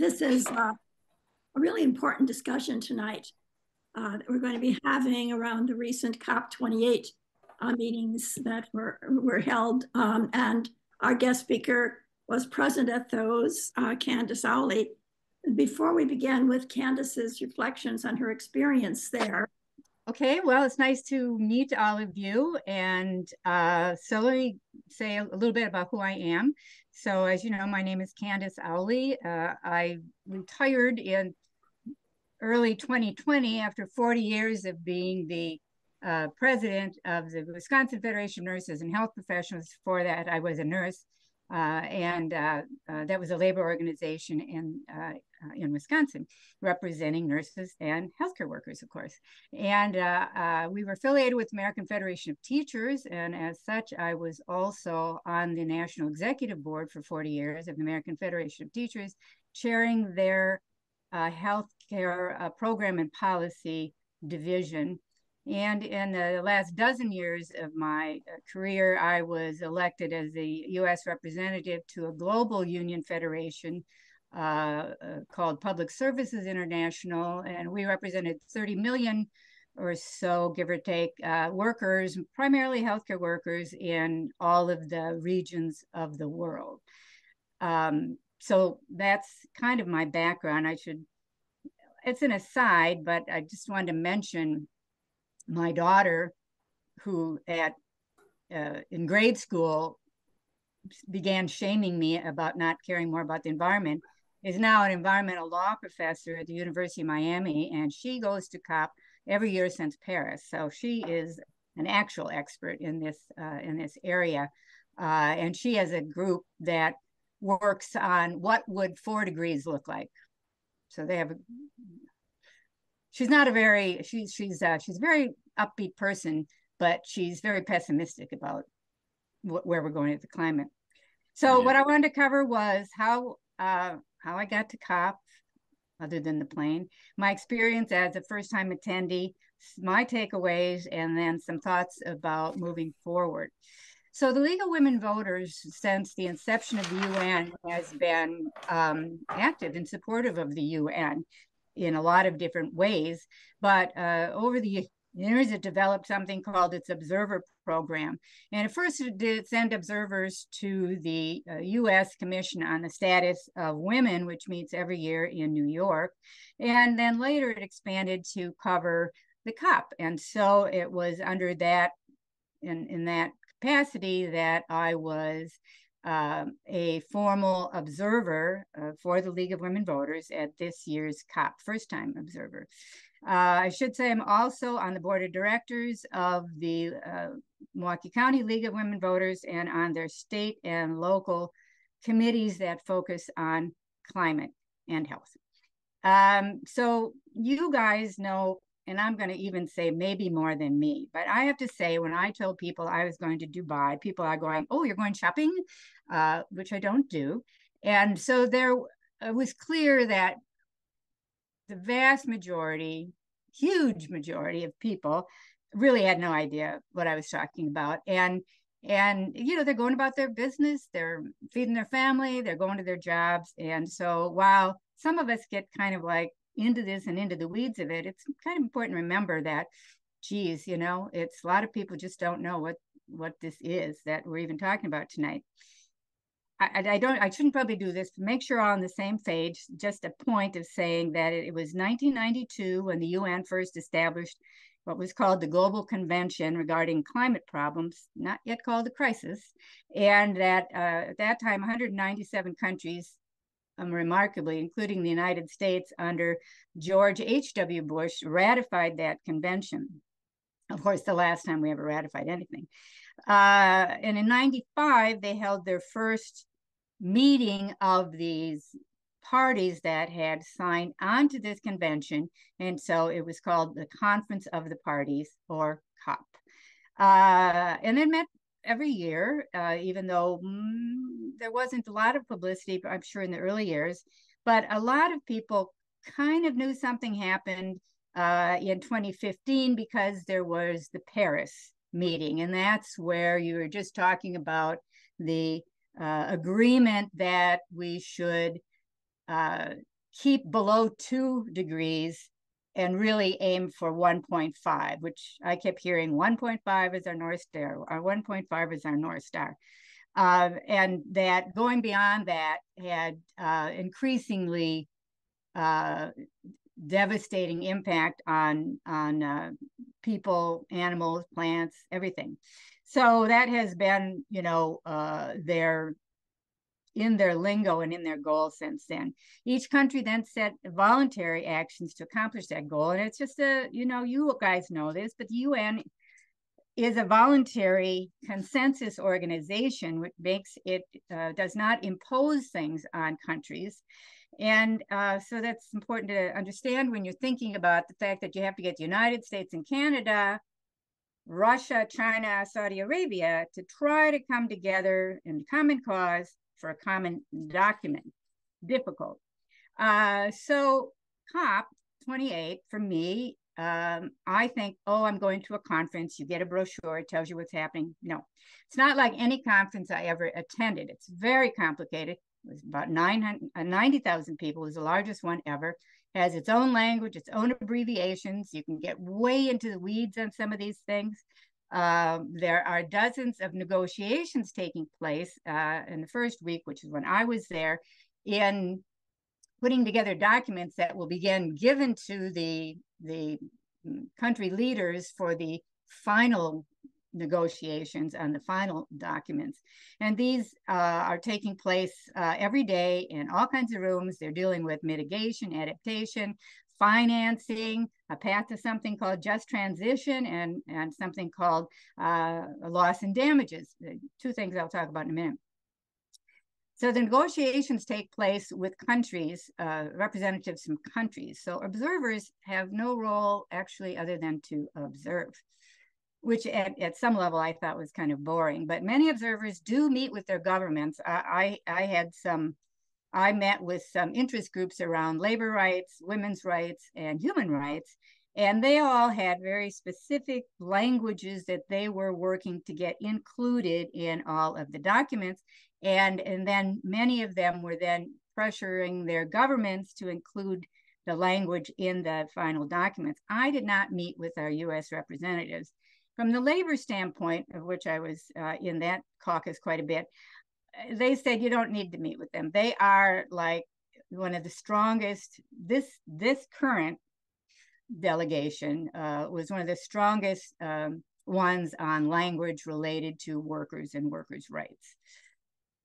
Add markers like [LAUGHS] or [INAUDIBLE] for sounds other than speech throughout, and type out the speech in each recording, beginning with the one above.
this is uh, a really important discussion tonight uh, that we're going to be having around the recent COP28 uh, meetings that were, were held. Um, and our guest speaker was present at those, uh, Candace Owley. Before we begin with Candace's reflections on her experience there, Okay, well, it's nice to meet all of you. And uh, so let me say a little bit about who I am. So as you know, my name is Candace Owley. Uh, I retired in early 2020 after 40 years of being the uh, president of the Wisconsin Federation of Nurses and Health Professionals. For that, I was a nurse. Uh, and uh, uh, that was a labor organization in uh, in Wisconsin, representing nurses and healthcare workers, of course. And uh, uh, we were affiliated with American Federation of Teachers, and as such, I was also on the National Executive Board for 40 years of the American Federation of Teachers, chairing their uh, healthcare uh, program and policy division. And in the last dozen years of my career, I was elected as the U.S. representative to a global union federation uh, uh, called Public Services International, and we represented 30 million or so, give or take, uh, workers, primarily healthcare workers in all of the regions of the world. Um, so that's kind of my background. I should, it's an aside, but I just wanted to mention my daughter, who at uh, in grade school began shaming me about not caring more about the environment is now an environmental law professor at the University of Miami, and she goes to COP every year since Paris. So she is an actual expert in this uh, in this area, uh, and she has a group that works on what would four degrees look like. So they have. A, she's not a very she's she's uh, she's a very upbeat person, but she's very pessimistic about wh- where we're going with the climate. So yeah. what I wanted to cover was how uh, how I got to COP, other than the plane, my experience as a first time attendee, my takeaways, and then some thoughts about moving forward. So, the League of Women Voters, since the inception of the UN, has been um, active and supportive of the UN in a lot of different ways. But uh, over the it developed something called its Observer program. And at first, it did send observers to the uh, U.S. Commission on the Status of Women, which meets every year in New York. And then later, it expanded to cover the COP. And so it was under that, in, in that capacity, that I was um, a formal observer uh, for the League of Women Voters at this year's COP, first time observer. Uh, I should say I'm also on the board of directors of the uh, Milwaukee County League of Women Voters and on their state and local committees that focus on climate and health. Um, so you guys know, and I'm going to even say maybe more than me, but I have to say, when I told people I was going to Dubai, people are going, "Oh, you're going shopping," uh, which I don't do, and so there it was clear that the vast majority, huge majority of people really had no idea what I was talking about. And and you know, they're going about their business, they're feeding their family, they're going to their jobs. And so while some of us get kind of like into this and into the weeds of it, it's kind of important to remember that, geez, you know, it's a lot of people just don't know what what this is that we're even talking about tonight. I, I, don't I shouldn't probably do this make sure we're on the same page. Just a point of saying that it, it was 1992 when the UN first established what was called the Global Convention regarding climate problems, not yet called the crisis, and that uh, at that time 197 countries, um, remarkably, including the United States under George H.W. Bush, ratified that convention. Of course, the last time we ever ratified anything. Uh, and in 95, they held their first meeting of these parties that had signed onto this convention. And so it was called the Conference of the Parties or COP. Uh, and it met every year, uh, even though mm, there wasn't a lot of publicity, I'm sure, in the early years. But a lot of people kind of knew something happened uh, in 2015 because there was the Paris meeting. And that's where you were just talking about the uh, agreement that we should uh, keep below two degrees and really aim for 1.5, which I kept hearing 1.5 is our North Star, or 1.5 is our North Star. Uh, and that going beyond that had uh, increasingly uh, devastating impact on on uh, people, animals, plants, everything. So that has been, you know, uh, their in their lingo and in their goal since then. Each country then set voluntary actions to accomplish that goal. And it's just a, you know, you guys know this, but the UN is a voluntary consensus organization, which makes it uh, does not impose things on countries. And uh, so that's important to understand when you're thinking about the fact that you have to get the United States and Canada, Russia, China, Saudi Arabia to try to come together in common cause for a common document. Difficult. Uh, so COP 28 for me, um, I think, oh, I'm going to a conference. You get a brochure, it tells you what's happening. No, it's not like any conference I ever attended. It's very complicated. It was about 900, uh, 90,000 people. It was the largest one ever. Has its own language, its own abbreviations. You can get way into the weeds on some of these things. Um, there are dozens of negotiations taking place uh, in the first week, which is when I was there, in putting together documents that will begin given to the the country leaders for the final negotiations on the final documents. And these uh, are taking place uh, every day in all kinds of rooms. They're dealing with mitigation, adaptation, financing, a path to something called just transition, and, and something called uh, loss and damages. Two things I'll talk about in a minute. So the negotiations take place with countries, uh, representatives from countries. So observers have no role actually other than to observe, which at, at some level I thought was kind of boring. But many observers do meet with their governments. I, I, I had some I met with some interest groups around labor rights, women's rights, and human rights. And they all had very specific languages that they were working to get included in all of the documents. And, and then many of them were then pressuring their governments to include the language in the final documents. I did not meet with our US representatives. From the labor standpoint, of which I was uh, in that caucus quite a bit, they said you don't need to meet with them. They are like one of the strongest. This this current delegation uh, was one of the strongest um, ones on language related to workers and workers' rights.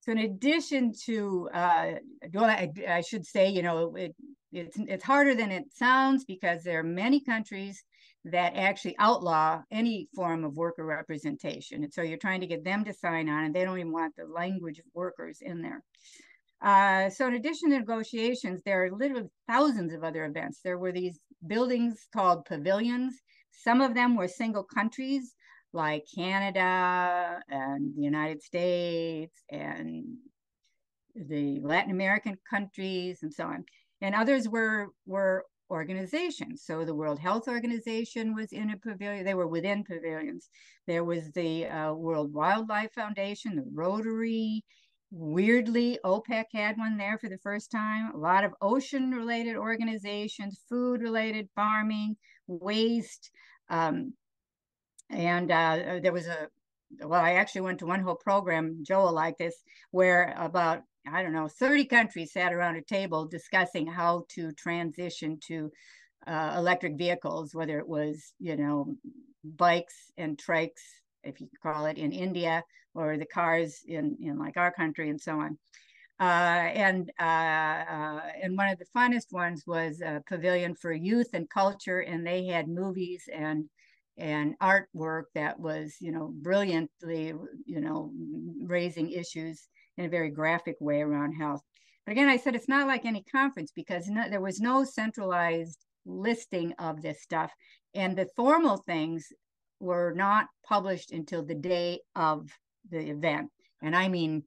So, in addition to, uh, well, I, I, should say, you know, it, it's it's harder than it sounds because there are many countries that actually outlaw any form of worker representation. And so you're trying to get them to sign on, and they don't even want the language of workers in there. Uh, so, in addition to negotiations, there are literally thousands of other events. There were these buildings called pavilions. Some of them were single countries like Canada and the United States and the Latin American countries and so on. And others were were organizations. So the World Health Organization was in a pavilion. They were within pavilions. There was the uh, World Wildlife Foundation, the Rotary. Weirdly, OPEC had one there for the first time. A lot of ocean related organizations, food related, farming, waste. Um, and uh, there was a, well, I actually went to one whole program, Joel, like this, where about I don't know, 30 countries sat around a table discussing how to transition to uh, electric vehicles, whether it was, you know, bikes and trikes, if you call it, in India, or the cars in, in like our country and so on. Uh, and uh, uh, and one of the funnest ones was a pavilion for youth and culture, and they had movies and and artwork that was you know brilliantly you know raising issues in a very graphic way around health. But again, I said it's not like any conference because no, there was no centralized listing of this stuff. And the formal things were not published until the day of the event. And I mean,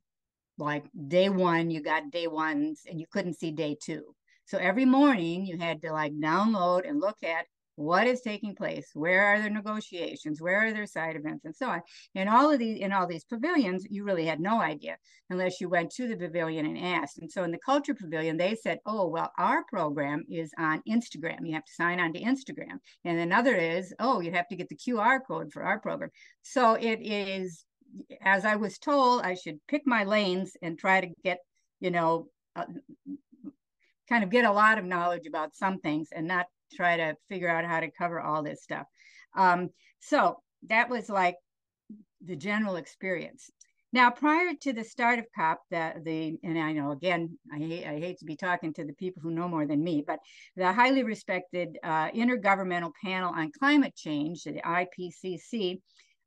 like day one, you got day ones and you couldn't see day two. So every morning you had to like download and look at what is taking place where are the negotiations where are their side events and so on. In all of these in all these pavilions you really had no idea unless you went to the pavilion and asked. And so in the culture pavilion they said oh well our program is on instagram. You have to sign on to instagram. And another is oh you have to get the qr code for our program. So it is as i was told i should pick my lanes and try to get you know uh, kind of get a lot of knowledge about some things and not try to figure out how to cover all this stuff. Um, so that was like the general experience. Now, prior to the start of COP, the, the and I know again, I hate, I hate to be talking to the people who know more than me, but the highly respected uh, Intergovernmental Panel on Climate Change, the IPCC,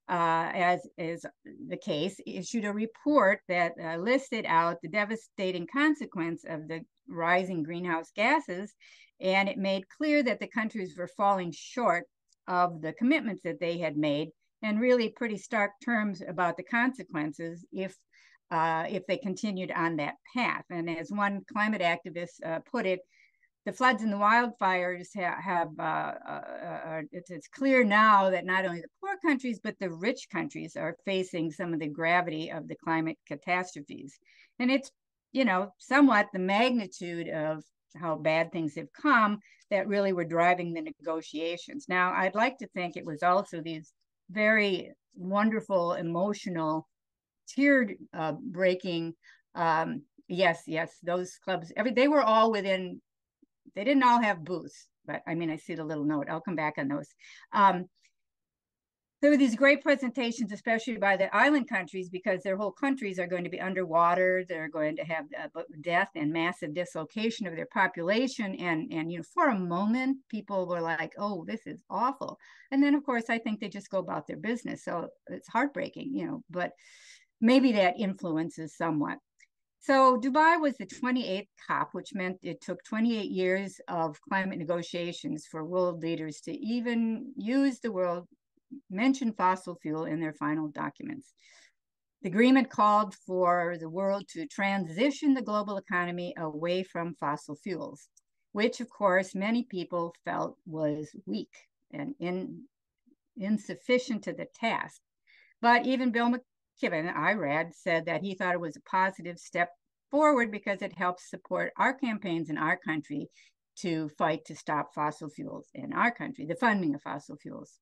uh, as is the case, issued a report that uh, listed out the devastating consequence of the rising greenhouse gases and it made clear that the countries were falling short of the commitments that they had made and really pretty stark terms about the consequences if uh, if they continued on that path. And as one climate activist uh, put it, the floods and the wildfires ha have, uh, uh, uh it's, it's, clear now that not only the poor countries, but the rich countries are facing some of the gravity of the climate catastrophes. And it's, you know, somewhat the magnitude of how bad things have come that really were driving the negotiations. Now, I'd like to think it was also these very wonderful, emotional, tear uh, breaking. Um, yes, yes, those clubs, every they were all within. They didn't all have booths, but I mean, I see the little note. I'll come back on those. Um, there were these great presentations, especially by the island countries, because their whole countries are going to be underwater. They're going to have uh, death and massive dislocation of their population. And, and, you know, for a moment, people were like, oh, this is awful. And then, of course, I think they just go about their business. So it's heartbreaking, you know, but maybe that influences somewhat. So Dubai was the 28th COP, which meant it took 28 years of climate negotiations for world leaders to even use the world mention fossil fuel in their final documents. The agreement called for the world to transition the global economy away from fossil fuels, which of course many people felt was weak and in, insufficient to the task. But even Bill McKibben, I read, said that he thought it was a positive step forward because it helps support our campaigns in our country to fight to stop fossil fuels in our country, the funding of fossil fuels.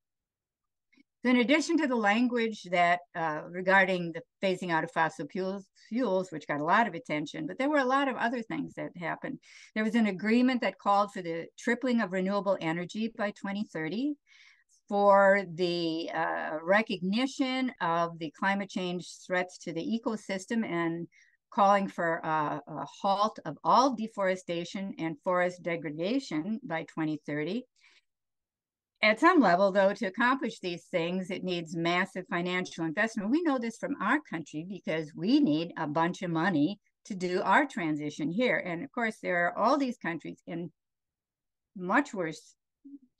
So in addition to the language that uh, regarding the phasing out of fossil fuels, fuels, which got a lot of attention, but there were a lot of other things that happened. There was an agreement that called for the tripling of renewable energy by 2030, for the uh, recognition of the climate change threats to the ecosystem and calling for a, a halt of all deforestation and forest degradation by 2030 at some level, though, to accomplish these things, it needs massive financial investment. We know this from our country because we need a bunch of money to do our transition here. And of course, there are all these countries in much worse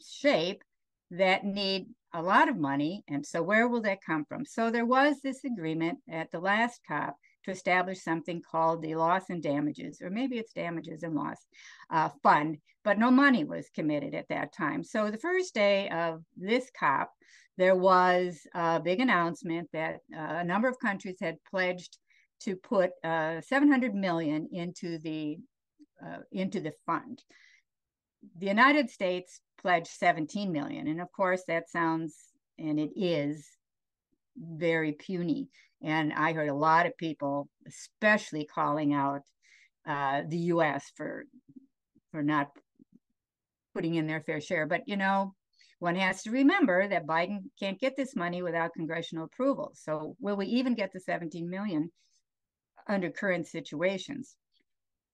shape that need a lot of money. And so, where will that come from? So, there was this agreement at the last COP to establish something called the loss and damages, or maybe it's damages and loss uh, fund, but no money was committed at that time. So the first day of this COP, there was a big announcement that uh, a number of countries had pledged to put uh, 700 million into the uh, into the fund. The United States pledged 17 million, and of course that sounds and it is very puny. And I heard a lot of people, especially calling out uh, the U.S. for for not putting in their fair share. But you know, one has to remember that Biden can't get this money without congressional approval. So will we even get the 17 million under current situations?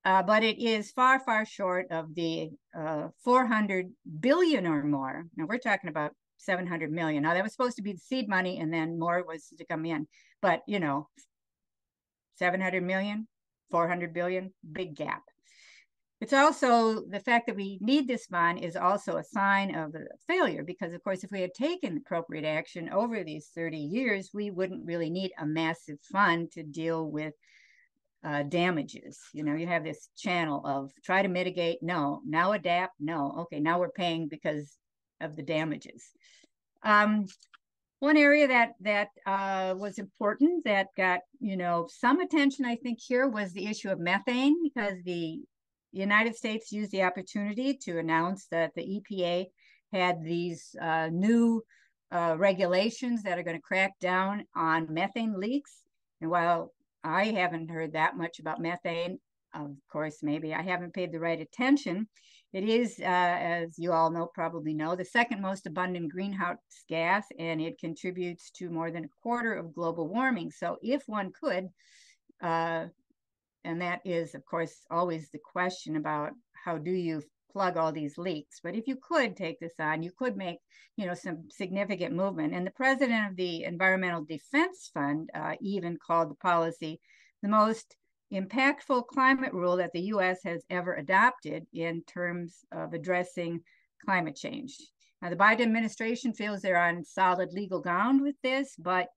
Uh, but it is far, far short of the uh, 400 billion or more. Now we're talking about 700 million. Now that was supposed to be the seed money and then more was to come in. But, you know, 700 million, 400 billion, big gap. It's also the fact that we need this fund is also a sign of a failure because, of course, if we had taken appropriate action over these 30 years, we wouldn't really need a massive fund to deal with uh, damages. You know, you have this channel of try to mitigate, no, now adapt, no, okay, now we're paying because of the damages. Um, one area that that uh, was important that got you know some attention, I think, here was the issue of methane because the United States used the opportunity to announce that the EPA had these uh, new uh, regulations that are going to crack down on methane leaks. And while I haven't heard that much about methane, of course, maybe I haven't paid the right attention. It is, uh, as you all know, probably know, the second most abundant greenhouse gas, and it contributes to more than a quarter of global warming. So, if one could, uh, and that is, of course, always the question about how do you plug all these leaks. But if you could take this on, you could make, you know, some significant movement. And the president of the Environmental Defense Fund uh, even called the policy the most impactful climate rule that the US has ever adopted in terms of addressing climate change. Now, the Biden administration feels they're on solid legal ground with this, but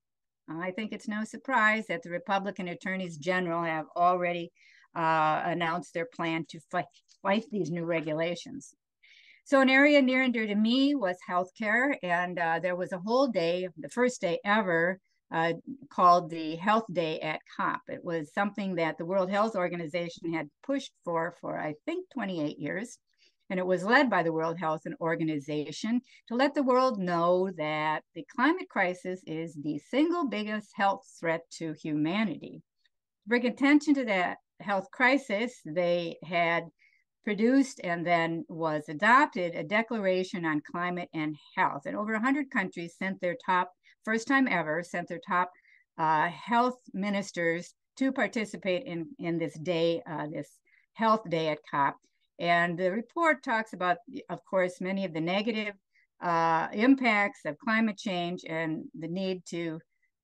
I think it's no surprise that the Republican attorneys general have already uh, announced their plan to fight, fight these new regulations. So, an area near and dear to me was healthcare, and uh, there was a whole day, the first day ever, uh, called the Health Day at COP. It was something that the World Health Organization had pushed for for I think 28 years, and it was led by the World Health Organization to let the world know that the climate crisis is the single biggest health threat to humanity. To bring attention to that health crisis, they had produced and then was adopted a declaration on climate and health. And over 100 countries sent their top first time ever, sent their top uh, health ministers to participate in, in this day, uh, this health day at COP. And the report talks about, of course, many of the negative uh, impacts of climate change and the need to,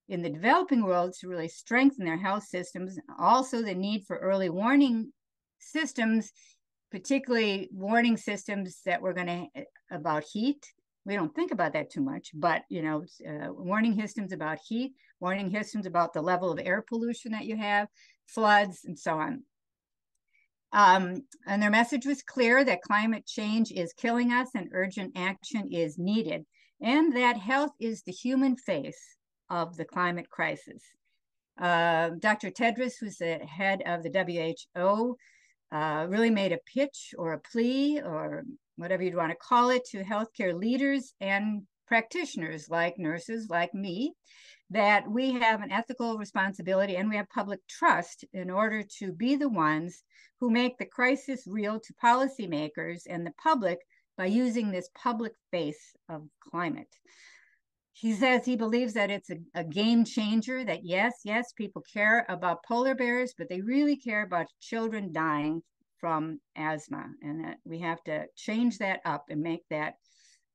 in the developing world, to really strengthen their health systems. Also, the need for early warning systems, particularly warning systems that we're going to about heat we don't think about that too much, but you know, uh, warning systems about heat, warning systems about the level of air pollution that you have, floods, and so on. Um, and their message was clear that climate change is killing us and urgent action is needed, and that health is the human face of the climate crisis. Uh, Dr. Tedros, who's the head of the WHO, uh, really made a pitch or a plea or whatever you'd want to call it, to healthcare leaders and practitioners like nurses, like me, that we have an ethical responsibility and we have public trust in order to be the ones who make the crisis real to policymakers and the public by using this public face of climate. He says he believes that it's a, a, game changer, that yes, yes, people care about polar bears, but they really care about children dying from asthma, and that we have to change that up and make that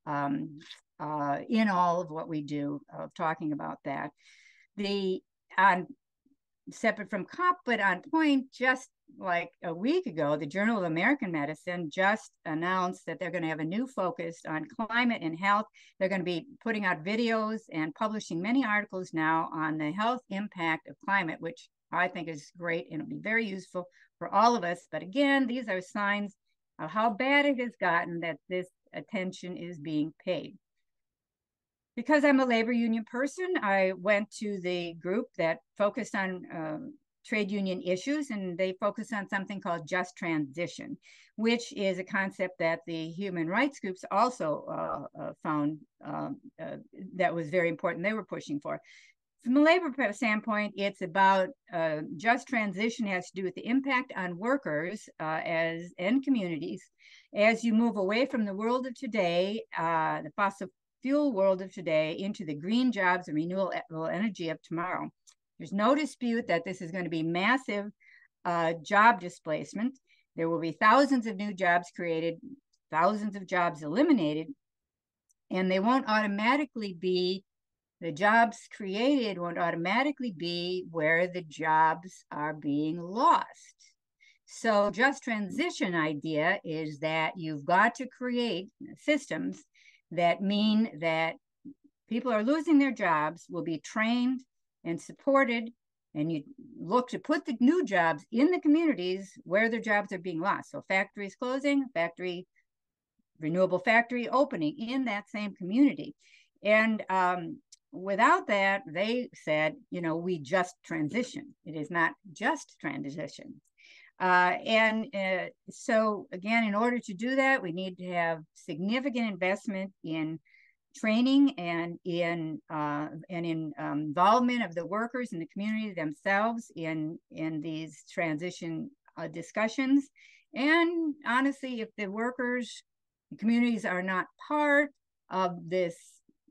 um, uh, in all of what we do of talking about that. The on separate from COP, but on point, just like a week ago, the Journal of American Medicine just announced that they're going to have a new focus on climate and health. They're going to be putting out videos and publishing many articles now on the health impact of climate, which I think is great and it'll be very useful for all of us. But again, these are signs of how bad it has gotten that this attention is being paid. Because I'm a labor union person, I went to the group that focused on um, trade union issues, and they focus on something called just transition, which is a concept that the human rights groups also uh, uh, found um, uh, that was very important. They were pushing for. From a labor standpoint, it's about uh, just transition has to do with the impact on workers uh, as and communities as you move away from the world of today, uh, the fossil fuel world of today, into the green jobs and renewable energy of tomorrow. There's no dispute that this is going to be massive uh, job displacement. There will be thousands of new jobs created, thousands of jobs eliminated, and they won't automatically be the jobs created won't automatically be where the jobs are being lost. So just transition idea is that you've got to create systems that mean that people are losing their jobs will be trained and supported and you look to put the new jobs in the communities where their jobs are being lost. So factories closing, factory renewable factory opening in that same community. And um, without that, they said, you know, we just transition. It is not just transition. Uh, and uh, so, again, in order to do that, we need to have significant investment in training and in uh, and in um, involvement of the workers and the community themselves in in these transition uh, discussions. And honestly, if the workers, the communities are not part of this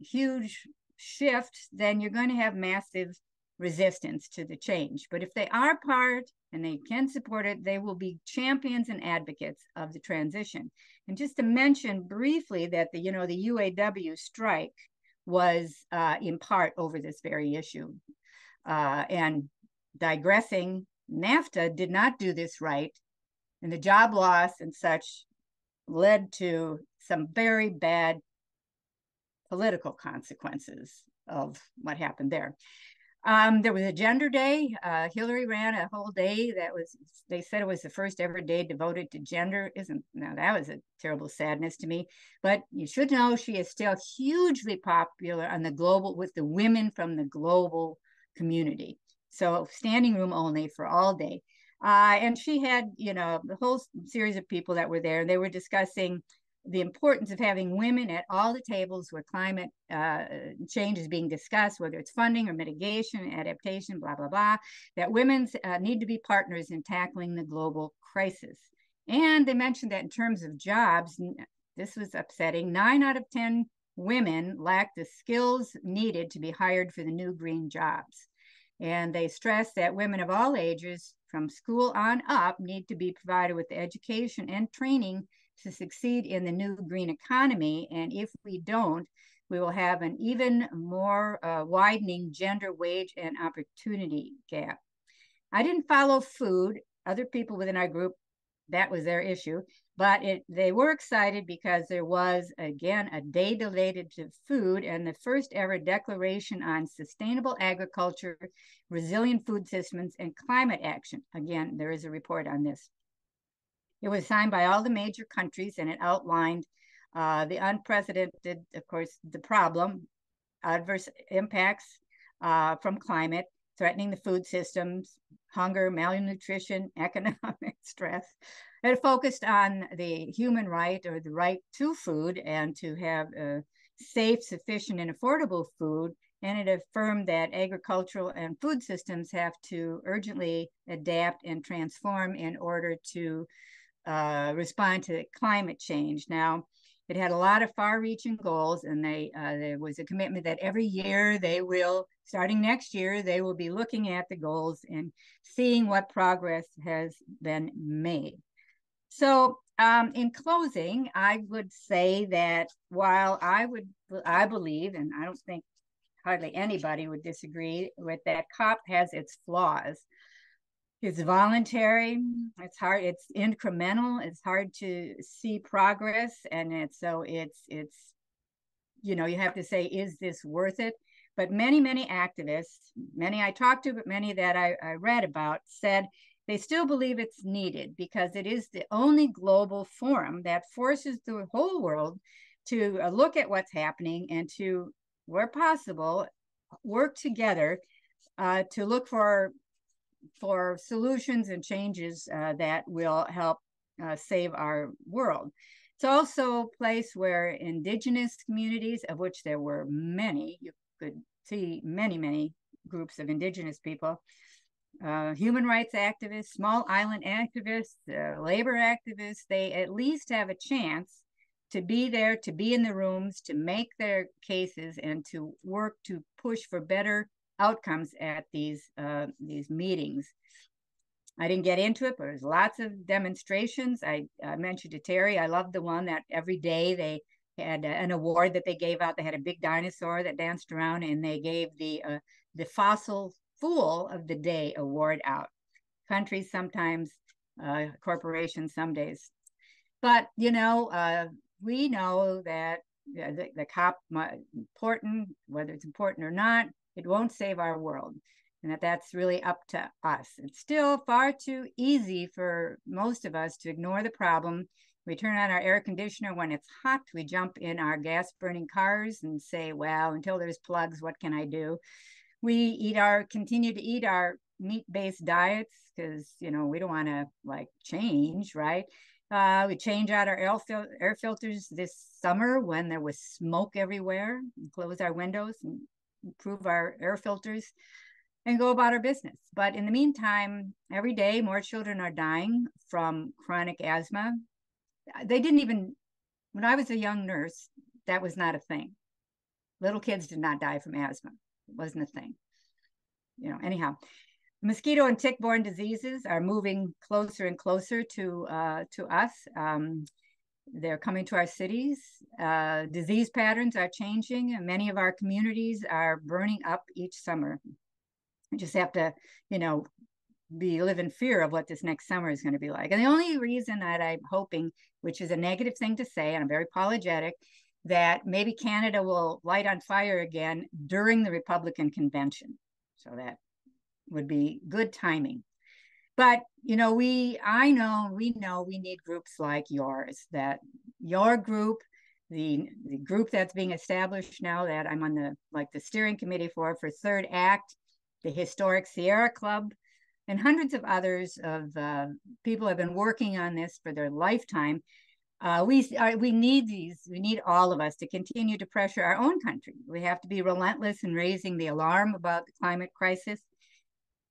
huge shift, then you're going to have massive resistance to the change. But if they are part and they can support it, they will be champions and advocates of the transition. And just to mention briefly that the, you know, the UAW strike was uh, in part over this very issue. Uh, and digressing, NAFTA did not do this right. And the job loss and such led to some very bad political consequences of what happened there. Um, there was a gender day. Uh, Hillary ran a whole day that was, they said it was the first ever day devoted to gender. Isn't, now that was a terrible sadness to me. But you should know she is still hugely popular on the global, with the women from the global community. So standing room only for all day. Uh, and she had, you know, the whole series of people that were there. And they were discussing the importance of having women at all the tables where climate uh, change is being discussed, whether it's funding or mitigation, adaptation, blah, blah, blah, that women uh, need to be partners in tackling the global crisis. And they mentioned that in terms of jobs, this was upsetting. Nine out of 10 women lack the skills needed to be hired for the new green jobs. And they stress that women of all ages, from school on up, need to be provided with education and training to succeed in the new green economy. And if we don't, we will have an even more uh, widening gender wage and opportunity gap. I didn't follow food. Other people within our group, that was their issue. But it, they were excited because there was, again, a day related to food and the first ever declaration on sustainable agriculture, resilient food systems, and climate action. Again, there is a report on this. It was signed by all the major countries and it outlined uh, the unprecedented, of course, the problem, adverse impacts uh, from climate, threatening the food systems, hunger, malnutrition, [LAUGHS] economic stress. It focused on the human right or the right to food and to have safe, sufficient, and affordable food. And it affirmed that agricultural and food systems have to urgently adapt and transform in order to uh, respond to climate change. Now, it had a lot of far-reaching goals, and they uh, there was a commitment that every year they will, starting next year, they will be looking at the goals and seeing what progress has been made. So, um, in closing, I would say that while I would, I believe, and I don't think hardly anybody would disagree with that, COP has its flaws it's voluntary. It's hard it's incremental. It's hard to see progress and it's so it's it's you know you have to say is this worth it? But many many activists many i talked to but many that I, I read about said they still believe it's needed because it is the only global forum that forces the whole world to uh, look at what's happening and to where possible work together uh, to look for for solutions and changes uh, that will help uh, save our world. It's also a place where indigenous communities, of which there were many, you could see many, many groups of indigenous people, uh, human rights activists, small island activists, uh, labor activists, they at least have a chance to be there, to be in the rooms, to make their cases, and to work to push for better outcomes at these uh, these meetings. I didn't get into it, but there's lots of demonstrations. I, I mentioned to Terry, I love the one that every day they had an award that they gave out. They had a big dinosaur that danced around, and they gave the uh, the fossil fool of the day award out. Countries sometimes, uh, corporations some days, but you know, uh, we know that the, the COP important, whether it's important or not, it won't save our world and that that's really up to us. It's still far too easy for most of us to ignore the problem We turn on our air conditioner when it's hot. We jump in our gas burning cars and say, well, until there's plugs, what can I do? We eat our, continue to eat our meat based diets because, you know, we don't want to like change, right? Uh, we change out our air, fil- air filters this summer when there was smoke everywhere, close our windows and improve our air filters and go about our business. But in the meantime, every day more children are dying from chronic asthma. They didn't even, when I was a young nurse, that was not a thing. Little kids did not die from asthma. It wasn't a thing. You know, anyhow, mosquito and tick-borne diseases are moving closer and closer to uh, to us. Um, they're coming to our cities. Uh, disease patterns are changing, and many of our communities are burning up each summer. We just have to, you know, be live in fear of what this next summer is going to be like. And the only reason that I'm hoping, which is a negative thing to say, and I'm very apologetic, that maybe Canada will light on fire again during the Republican convention. So that would be good timing. But you know, we I know we know we need groups like yours. That your group, the the group that's being established now that I'm on the like the steering committee for for Third Act, the historic Sierra Club, and hundreds of others of uh, people have been working on this for their lifetime. Uh, we uh, we need these. We need all of us to continue to pressure our own country. We have to be relentless in raising the alarm about the climate crisis.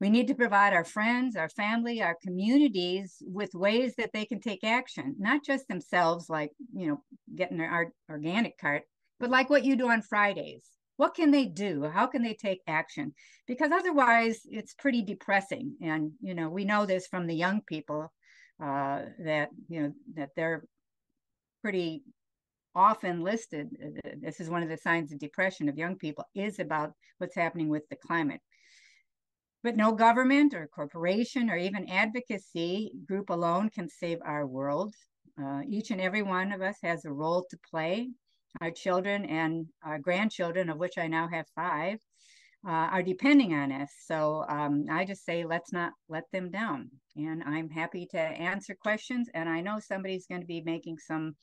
We need to provide our friends, our family, our communities with ways that they can take action, not just themselves, like you know, getting their organic cart, but like what you do on Fridays. What can they do? How can they take action? Because otherwise it's pretty depressing. And you know we know this from the young people uh, that you know that they're pretty often listed. This is one of the signs of depression of young people is about what's happening with the climate but no government or corporation or even advocacy group alone can save our world uh, each and every one of us has a role to play our children and our grandchildren, of which I now have five, uh, are depending on us. So um, I just say, let's not let them down. And I'm happy to answer questions. And I know somebody's going to be making some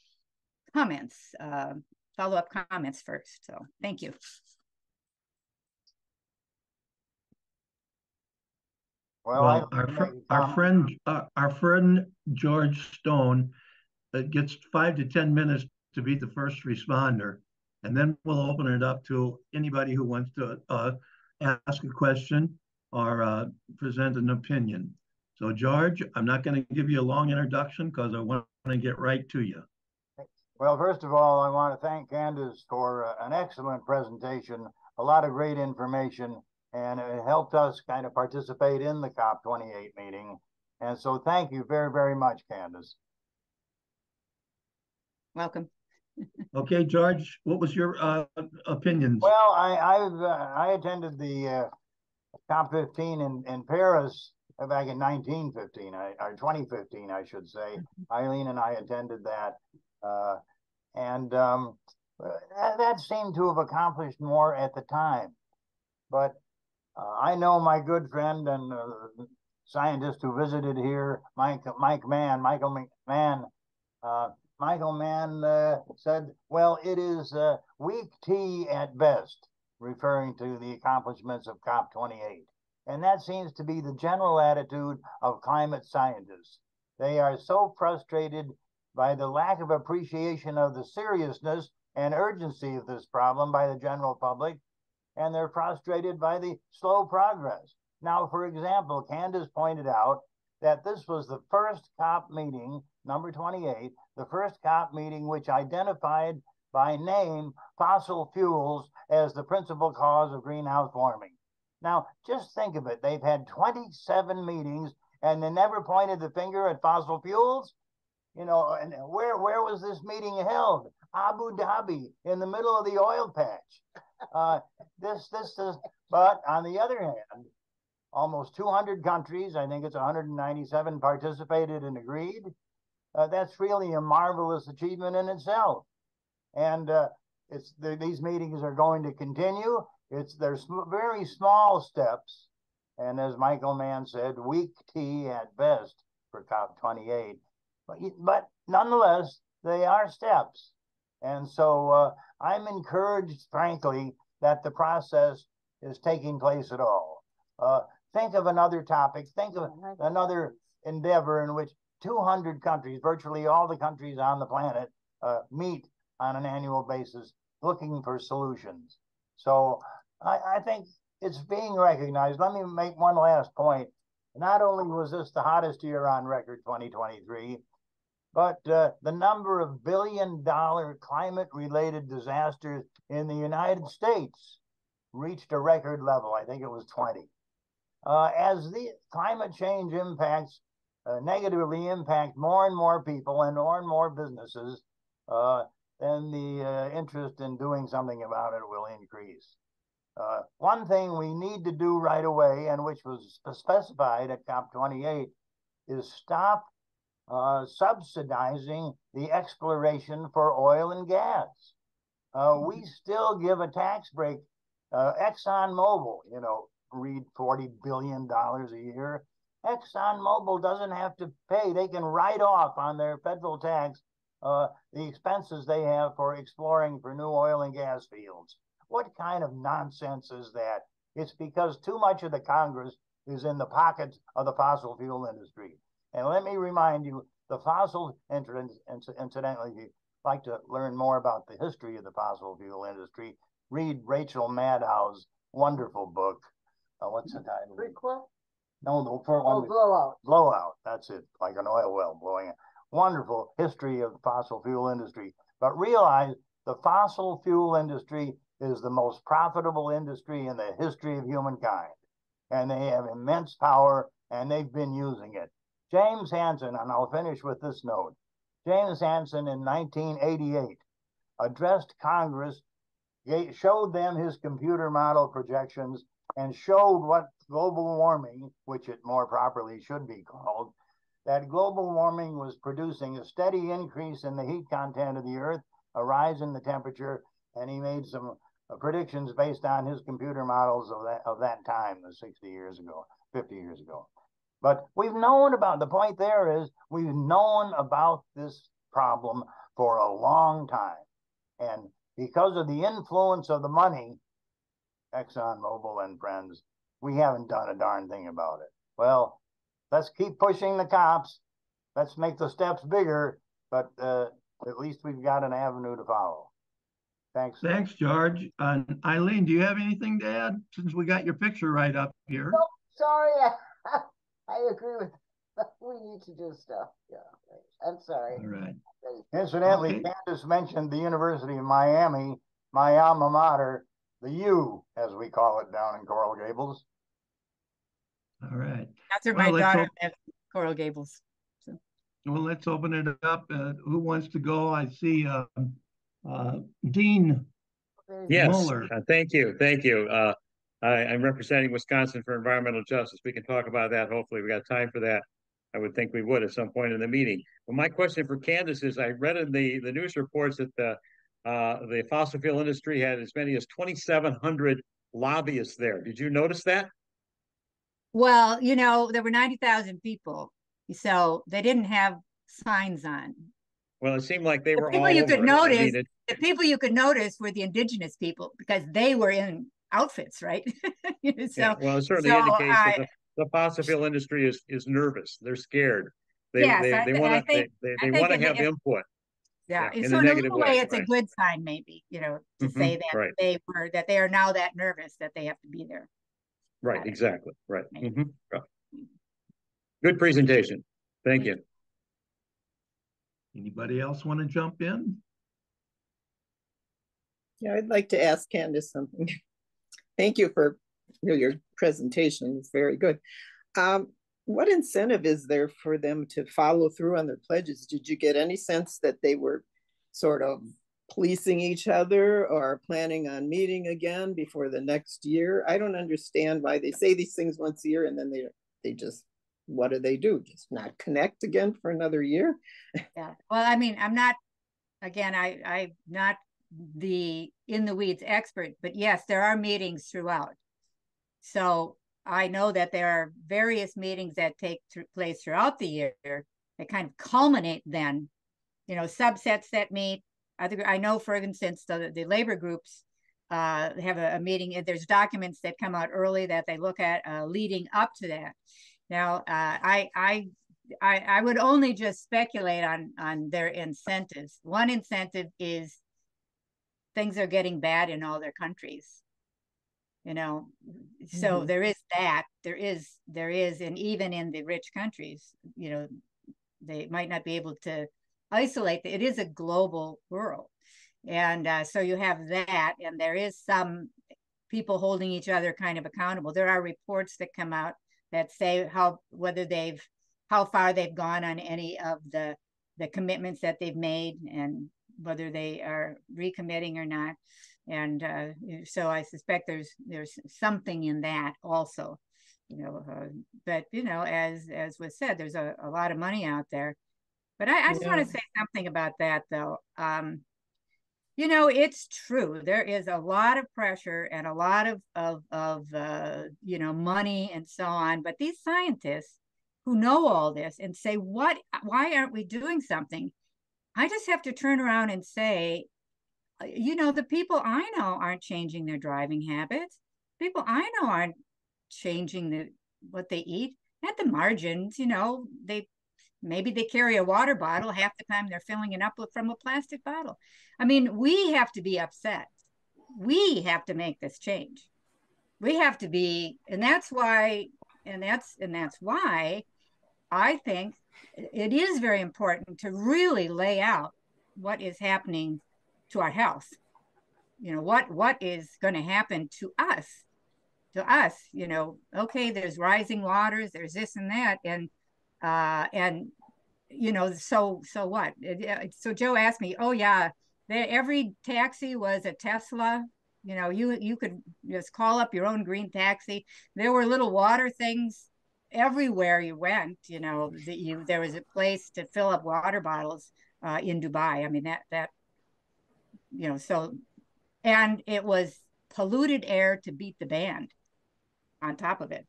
comments, uh, follow up comments first. So thank you. Well, well our, fr our friend, uh, our friend George Stone uh, gets five to ten minutes to be the first responder. And then we'll open it up to anybody who wants to uh, ask a question or uh, present an opinion. So George, I'm not going to give you a long introduction because I want to get right to you. Well, first of all, I want to thank Candace for uh, an excellent presentation, a lot of great information, and it helped us kind of participate in the COP28 meeting. And so thank you very, very much, Candace. Welcome okay, George, what was your uh, opinions? Well, I I've, uh, I attended the uh, COP 15 in, in Paris back in 1915 I, or 2015, I should say. Mm-hmm. Eileen and I attended that, uh, and um, that, that, seemed to have accomplished more at the time. But uh, I know my good friend and uh, scientist who visited here, Mike Mike Mann, Michael Mann. Michael Mann uh, said, well, it is uh, weak tea at best, referring to the accomplishments of COP28. And that seems to be the general attitude of climate scientists. They are so frustrated by the lack of appreciation of the seriousness and urgency of this problem by the general public, and they're frustrated by the slow progress. Now, for example, Candace pointed out that this was the first COP meeting, number 28, the first COP meeting which identified by name fossil fuels as the principal cause of greenhouse warming. Now, just think of it. They've had 27 meetings and they never pointed the finger at fossil fuels. You know, and where where was this meeting held? Abu Dhabi, in the middle of the oil patch. Uh, this this is, but on the other hand, almost 200 countries, I think it's 197, participated and agreed uh, that's really a marvelous achievement in itself. And uh, it's the, these meetings are going to continue. It's there's very small steps, and as Michael Mann said, weak tea at best for COP28. But but nonetheless, they are steps. And so uh, I'm encouraged, frankly, that the process is taking place at all. Uh, think of another topic, think of another endeavor in which 200 countries, virtually all the countries on the planet, uh, meet on an annual basis looking for solutions. So I, I think it's being recognized. Let me make one last point. Not only was this the hottest year on record, 2023, but uh, the number of billion dollar climate related disasters in the United States reached a record level. I think it was 20. Uh, as the climate change impacts uh, negatively impact more and more people and more and more businesses, uh, then the uh, interest in doing something about it will increase. Uh, one thing we need to do right away, and which was specified at COP28, is stop uh, subsidizing the exploration for oil and gas. Uh, we mm-hmm. still give a tax break. Uh, ExxonMobil, you know, read $40 billion a year. ExxonMobil doesn't have to pay. They can write off on their federal tax uh, the expenses they have for exploring for new oil and gas fields. What kind of nonsense is that? It's because too much of the Congress is in the pockets of the fossil fuel industry. And let me remind you, the fossil incidentally, if you'd like to learn more about the history of the fossil fuel industry, read Rachel Maddow's wonderful book. Uh, what's the title? Prequel? No, the first one. Oh, blowout. Blowout. That's it. Like an oil well blowing. Wonderful history of the fossil fuel industry. But realize the fossil fuel industry is the most profitable industry in the history of humankind. And they have immense power and they've been using it. James Hansen, and I'll finish with this note. James Hansen in 1988 addressed Congress, showed them his computer model projections, and showed what global warming, which it more properly should be called, that global warming was producing a steady increase in the heat content of the earth, a rise in the temperature, and he made some uh, predictions based on his computer models of that of that time, 60 years ago, 50 years ago. But we've known about the point there is we've known about this problem for a long time. And because of the influence of the money, ExxonMobil and friends, we haven't done a darn thing about it. Well, let's keep pushing the COPs. Let's make the steps bigger, but uh, at least we've got an avenue to follow. Thanks. Thanks, George. Uh, Eileen, do you have anything to add since we got your picture right up here? No, sorry. [LAUGHS] I agree with [LAUGHS] we need to do stuff. Yeah, I'm sorry. All right. Incidentally, okay. Candace mentioned the University of Miami, my alma mater, the U, as we call it down in Coral Gables. All right. That's where well, my daughter lives, Coral Gables. So. Well, let's open it up. Uh, who wants to go? I see uh, uh, Dean. Yes, uh, thank you, thank you. I, am representing Wisconsin for environmental justice. We can talk about that. Hopefully, we got time for that. I would think we would at some point in the meeting. But my question for Candace is: I read in the the news reports that the uh, the fossil fuel industry had as many as 2,700 lobbyists there. Did you notice that? Well, you know, there were 90,000 people, so they didn't have signs on. Well, it seemed like they the were people you could notice. I mean, it, the people you could notice were the indigenous people because they were in outfits, right? [LAUGHS] so, yeah, well, it certainly so indicates I, that the, the fossil fuel industry is is nervous. They're scared. They yes, they, they want to they, they, they want to have input. Yeah, yeah in so in a little way, way it's right. a good sign, maybe you know, to mm-hmm, say that right. they were that they are now that nervous that they have to be there. Right, exactly. Right. Mm-hmm. Good presentation. Thank you. Anybody else want to jump in? Yeah, I'd like to ask Candace something. [LAUGHS] Thank you for your presentation. It's very good. Um, what incentive is there for them to follow through on their pledges? Did you get any sense that they were sort of policing each other or planning on meeting again before the next year. I don't understand why they say these things once a year and then they they just what do they do? Just not connect again for another year? yeah. Well, I mean, I'm not again, I I'm not the in the weeds expert, but yes, there are meetings throughout. So I know that there are various meetings that take th- place throughout the year that kind of culminate then you know, subsets that meet. I think I know, for instance, the, the labor groups uh, have a, a meeting. There's documents that come out early that they look at uh, leading up to that. Now, uh, I, I, I, I would only just speculate on on their incentives. One incentive is things are getting bad in all their countries. You know, so mm-hmm. there is that. There is there is, and even in the rich countries, you know, they might not be able to isolate. It is a global world, and uh, so you have that, and there is some people holding each other kind of accountable. There are reports that come out that say how whether they've how far they've gone on any of the the commitments that they've made and whether they are recommitting or not. And uh, so i suspect there's there's something in that also you know uh, but you know as as was said there's a, a lot of money out there. But i, I just yeah. want to say something about that though. Um you know it's true. There is a lot of pressure and a lot of of of uh, you know money and so on. But these scientists who know all this and say what why aren't we doing something i just have to turn around and say uh, you know the people i know aren't changing their driving habits. People i know aren't changing the what they eat. At the margins you know they maybe they carry a water bottle half the time they're filling it up from a plastic bottle. I mean we have to be upset. We have to make this change. We have to be and that's why and that's and that's why i think it is very important to really lay out what is happening to our health you know what what is going to happen to us to us you know okay there's rising waters there's this and that and uh, and you know, so so what? So Joe asked me, oh yeah, they, every taxi was a Tesla. You know, you you could just call up your own green taxi. There were little water things everywhere you went. You know, that you there was a place to fill up water bottles uh, in Dubai. I mean that that you know so, and it was polluted air to beat the band on top of it.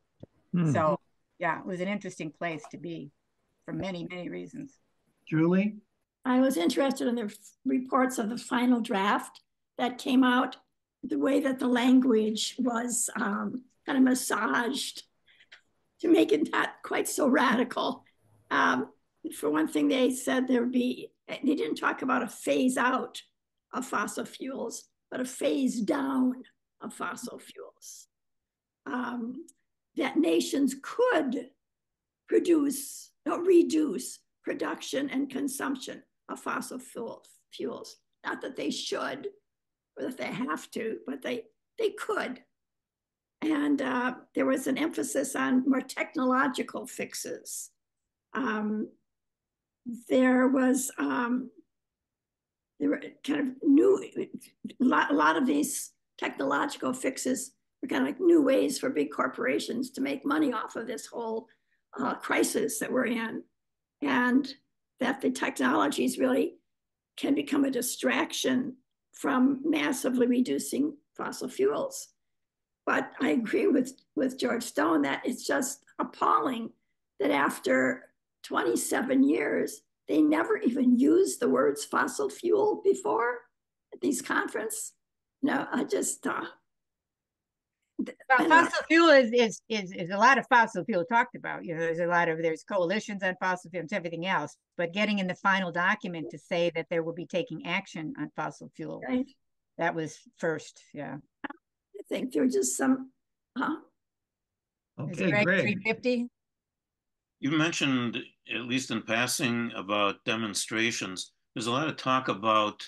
Mm. So yeah, it was an interesting place to be for many, many reasons. Julie? I was interested in the reports of the final draft that came out, the way that the language was um, kind of massaged to make it not quite so radical. Um, for one thing, they said there would be, they didn't talk about a phase out of fossil fuels, but a phase down of fossil fuels. Um, that nations could produce or reduce production and consumption of fossil fuels. Not that they should or that they have to, but they, they could. And uh, there was an emphasis on more technological fixes. Um, there was um, there were kind of new, a lot, a lot of these technological fixes were kind of like new ways for big corporations to make money off of this whole uh, crisis that we're in, and that the technologies really can become a distraction from massively reducing fossil fuels. But I agree with, with George Stone that it's just appalling that after 27 years, they never even used the words fossil fuel before at these conference. No, I just uh, well, fossil fuel is, is is is a lot of fossil fuel talked about. You know, there's a lot of there's coalitions on fossil fuels, everything else. But getting in the final document to say that there will be taking action on fossil fuel, right. that was first. Yeah, think there were just some. Huh? Okay, great. Three fifty. You mentioned, at least in passing, about demonstrations. There's a lot of talk about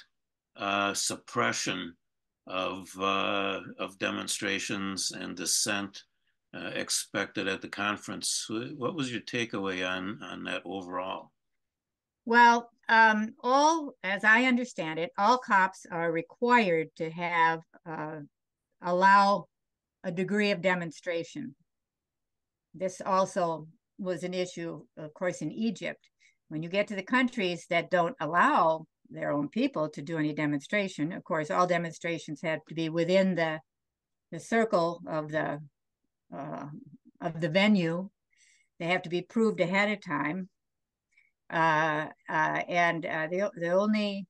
uh, suppression of uh, of demonstrations and dissent uh, expected at the conference. What was your takeaway on on that overall? Well, um, all as I understand it, all COPs are required to have uh, allow a degree of demonstration. This also was an issue, of course, in Egypt. When you get to the countries that don't allow their own people to do any demonstration. Of course, all demonstrations had to be within the the circle of the uh, of the venue. They have to be proved ahead of time. Uh, uh, and uh, the the only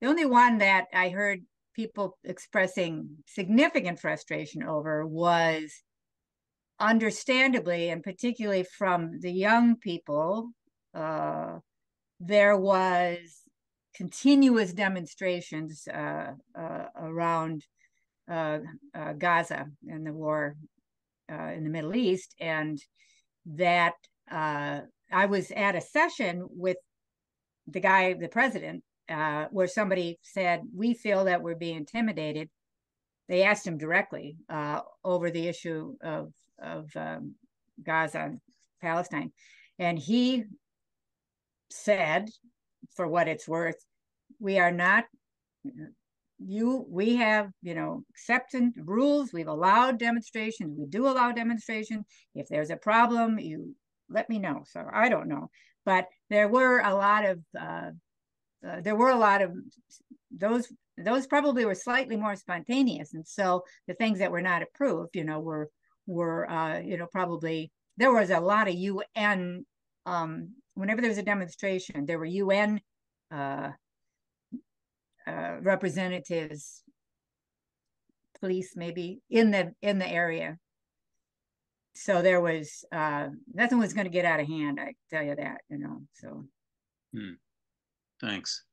the only one that I heard people expressing significant frustration over was understandably, and particularly from the young people, uh, there was continuous demonstrations uh, uh, around uh, uh, Gaza and the war uh, in the Middle East, and that I was at a session with the guy, the president, where somebody said, "We feel that we're being intimidated." They asked him directly uh, over the issue of of um, Gaza and Palestine, and he said, for what it's worth, we are not you we have you know acceptance rules we've allowed demonstrations we do allow demonstration. If there's a problem you let me know. So i don't know. But there were a lot of uh, uh, there were a lot of those those probably were slightly more spontaneous and so the things that were not approved you know were were uh, you know probably there was a lot of un um, whenever there was a demonstration there were un uh, uh, representatives, police maybe in the in the area. So there was uh, nothing was going to get out of hand. I tell you that, you know. So, hmm. Thanks.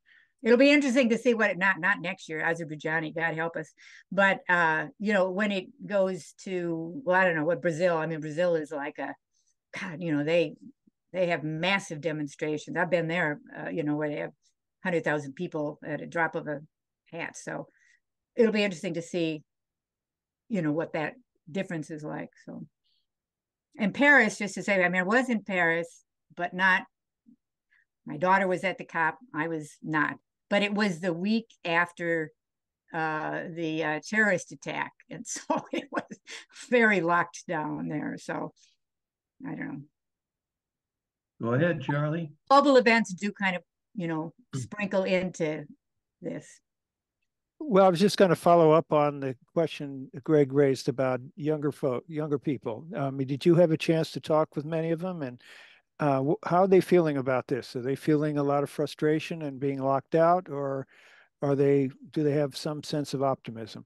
It'll be interesting to see what it not not next year, Azerbaijani, God help us. But uh, you know, when it goes to well, I don't know what Brazil. I mean, Brazil is like a God. You know, they they have massive demonstrations. I've been there. Uh, you know, where they have 100,000 people at a drop of a hat. So it'll be interesting to see, you know, what that difference is like. So, and Paris, just to say, I mean, I was in Paris, but not, my daughter was at the COP. I was not, but it was the week after uh, the uh, terrorist attack. [LAUGHS] And so it was very locked down there. So I don't know. Go ahead, Charlie. Global events do kind of you know, hmm. sprinkle into this. Well, I was just going to follow up on the question Greg raised about younger folk, younger people. Um, did you have a chance to talk with many of them, and uh, how are they feeling about this? Are they feeling a lot of frustration and being locked out, or are they? Do they have some sense of optimism?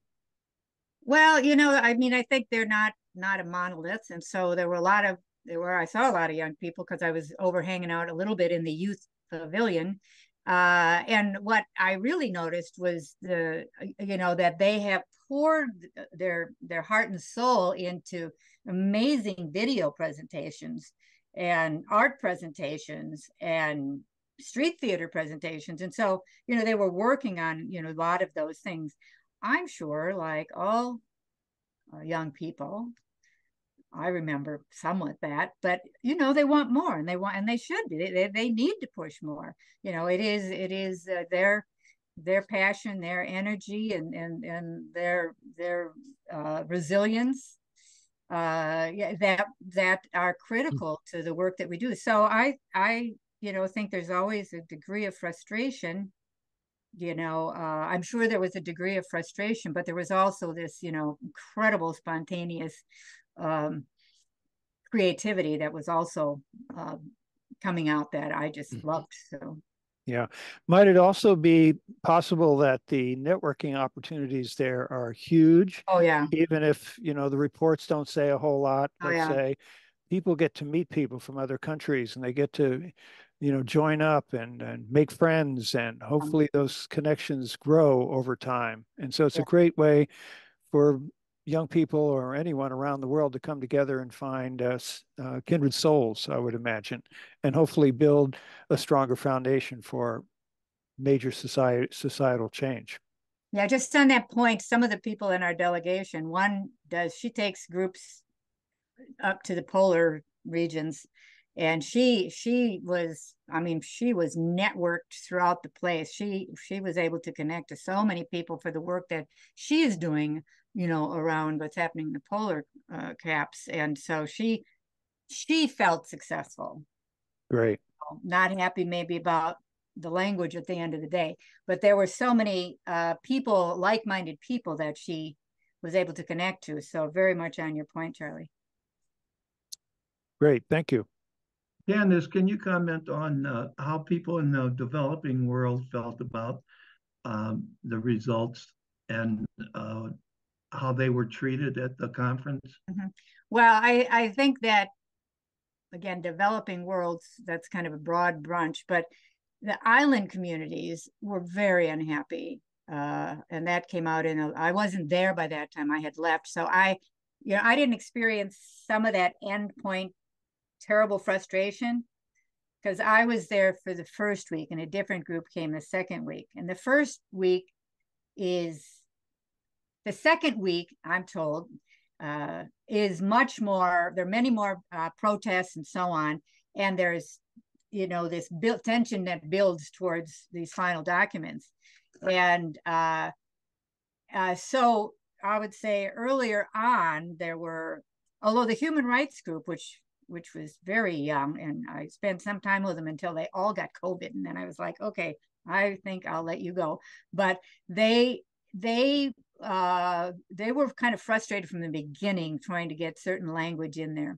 Well, you know, I mean, I think they're not not a monolith, and so there were a lot of there were I saw a lot of young people because I was over hanging out a little bit in the youth pavilion. Uh, and what I really noticed was the, you know, that they have poured their their heart and soul into amazing video presentations and art presentations and street theater presentations. And so, you know, they were working on, you know, a lot of those things. I'm sure, like all uh, young people, I remember somewhat that, but you know, they want more and they want, and they should be, they, they need to push more. You know, it is, it is uh, their, their passion, their energy and, and, and their, their uh, resilience uh, yeah, that, that are mm. critical to the work that we do. So I, I, you know, think there's always a degree of frustration you know uh, i'm sure there was a degree of frustration but there was also this you know incredible spontaneous um, creativity that was also uh, coming out that I just mm-hmm. loved. So. Yeah. Might it also be possible that the networking opportunities there are huge? Oh, yeah. Even if, you know, the reports don't say a whole lot, oh, let's yeah. say people get to meet people from other countries and they get to, you know, join up and, and make friends and um hopefully those connections grow over time. And so it's yeah. a great way for young people or anyone around the world to come together and find uh, uh, kindred souls, I would imagine, and hopefully build a stronger foundation for major society, societal change. Yeah, just on that point, some of the people in our delegation, one does, she takes groups up to the polar regions and she she was i mean she was networked throughout the place she she was able to connect to so many people for the work that she is doing you know, around what's happening in the polar uh, caps. And so she she felt successful. Great. Not happy maybe about the language at the end of the day, but there were so many uh, people, like-minded people that she was able to connect to. So very much on your point, Charlie. Great, thank you. Candace, can you comment on uh, how people in the developing world felt about um, the results and uh, how they were treated at the conference? Mm -hmm. Well, I, I think that, again, developing worlds, that's kind of a broad brunch, but the island communities were very unhappy. Uh, and that came out in, a, I wasn't there by that time, I had left. So I, you know, I didn't experience some of that endpoint terrible frustration because I was there for the first week and a different group came the second week. And the first week is the second week, I'm told, uh, is much more, there are many more uh, protests and so on. And there's, you know, this built tension that builds towards these final documents. And uh, uh, so I would say earlier on, there were, although the human rights group, which which was very young, and I spent some time with them until they all got COVID, and then I was like, okay, I think I'll let you go. But they they uh, they were kind of frustrated from the beginning trying to get certain language in there.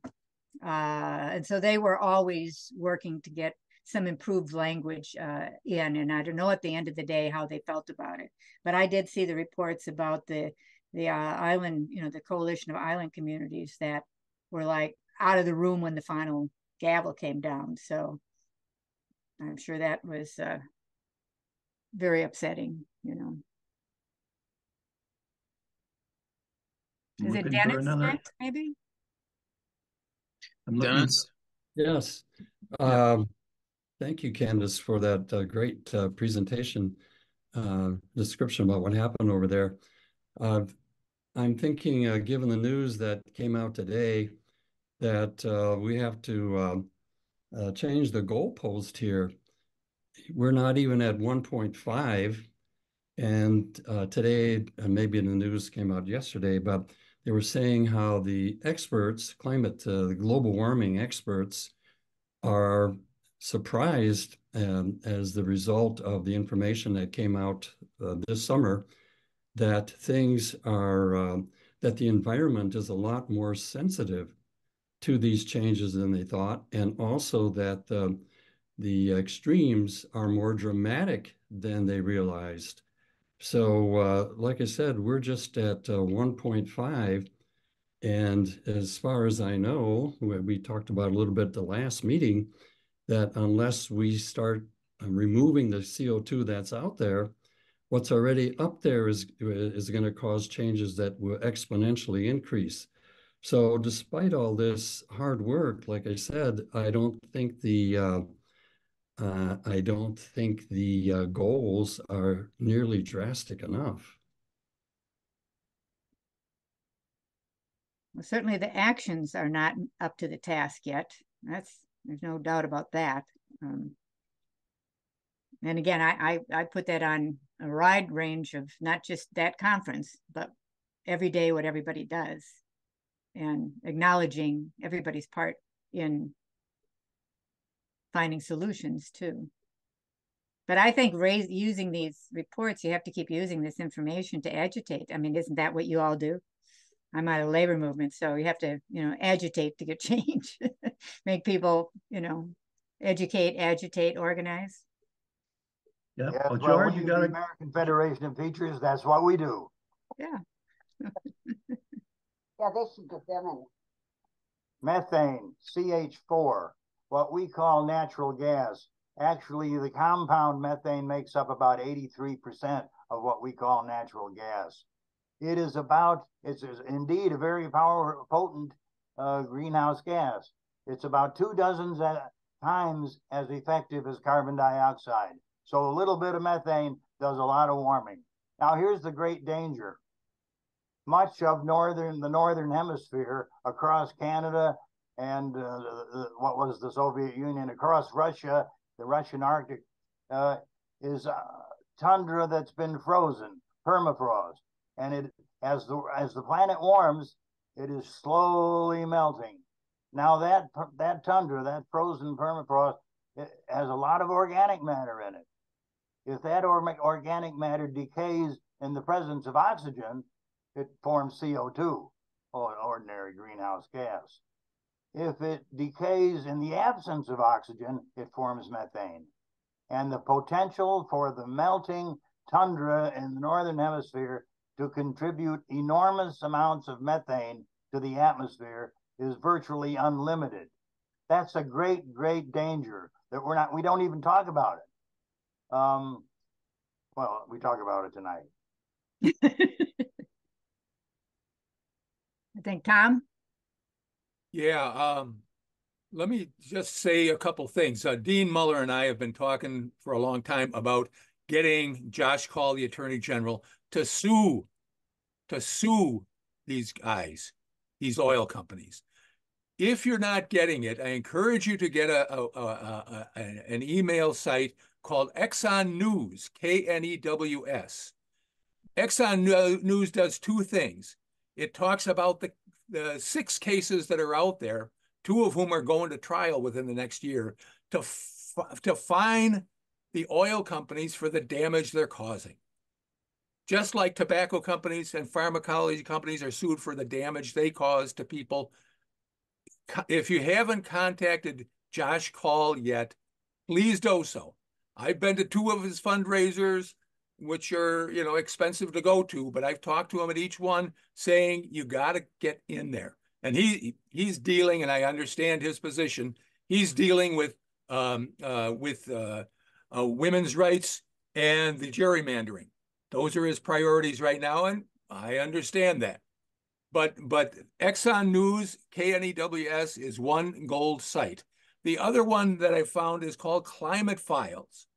Uh, and so they were always working to get some improved language uh, in. And I don't know at the end of the day how they felt about it. But I did see the reports about the the uh, island, you know, the coalition of island communities that were like out of the room when the final gavel came down. So I'm sure that was uh, very upsetting, you know. Is it Dennis next, maybe? I'm Dennis? Yes. Um, thank you, Candace, for that uh, great uh, presentation uh, description about what happened over there. I'm thinking, uh, given the news that came out today, that uh, we have to um, uh, change the goalpost here. We're not even at 1.5. And today, and maybe the news came out yesterday, but they were saying how the experts, climate, uh, the global warming experts, are surprised um, as the result of the information that came out uh, this summer that things are, um, that the environment is a lot more sensitive to these changes than they thought, and also that um, the extremes are more dramatic than they realized. So, uh, like I said, we're just at uh, 1.5. And as far as I know, we talked about a little bit the last meeting, that unless we start uh, removing the CO2 that's out there, what's already up there is, is going to cause changes that will exponentially increase. So despite all this hard work, like I said, I don't think the uh, uh, I don't think the uh, goals are nearly drastic enough. Well, certainly the actions are not up to the task yet. That's there's no doubt about that. Um, and again, I, I I put that on a wide range of not just that conference, but every day what everybody does, and acknowledging everybody's part in finding solutions too. But I think raise, using these reports, you have to keep using this information to agitate. I mean, isn't that what you all do? I'm out of labor movement, so you have to, you know, agitate to get [LAUGHS] change, make people, you know, educate, agitate, organize. Yeah, yeah well, George, you got the American Federation of Teachers. That's what we do. Yeah. [LAUGHS] yeah, they should get them in. Methane, CH4, what we call natural gas. Actually, the compound methane makes up about 83% of what we call natural gas. It is about, it's indeed a very power, potent uh, greenhouse gas. It's about two dozens times as effective as carbon dioxide. So a little bit of methane does a lot of warming. Now here's the great danger. Much of northern the northern hemisphere across Canada and uh, the, what was the Soviet Union across Russia, the Russian Arctic, uh, is tundra that's been frozen, permafrost, and it as the as the planet warms, it is slowly melting. Now that that tundra, that frozen permafrost, has a lot of organic matter in it. If that or organic matter decays in the presence of oxygen, it forms CO2, or ordinary greenhouse gas. If it decays in the absence of oxygen, it forms methane. And the potential for the melting tundra in the northern hemisphere to contribute enormous amounts of methane to the atmosphere is virtually unlimited. That's a great, great danger that we're not, we don't even talk about it. Um, well, we talk about it tonight. [LAUGHS] I think Tom. Yeah, um, let me just say a couple things. Uh, Dean Muller and I have been talking for a long time about getting Josh Kaul, the Attorney General, to sue, to sue these guys, these oil companies. If you're not getting it, I encourage you to get a, a, a, a an email site called ExxonKnews, K-N-E-W-S. ExxonKnews does two things. It talks about the, the six cases that are out there, two of whom are going to trial within the next year, to, to fine the oil companies for the damage they're causing. Just like tobacco companies and pharmacology companies are sued for the damage they cause to people. If you haven't contacted Josh Kaul yet, please do so. I've been to two of his fundraisers, which are, you know, expensive to go to, but I've talked to him at each one saying, you got to get in there. And he he's dealing, and I understand his position. He's dealing with um, uh, with uh, uh, women's rights and the gerrymandering. Those are his priorities right now, and I understand that. But but ExxonKnews, KNEWS, is one gold site. The other one that I found is called Climate Files.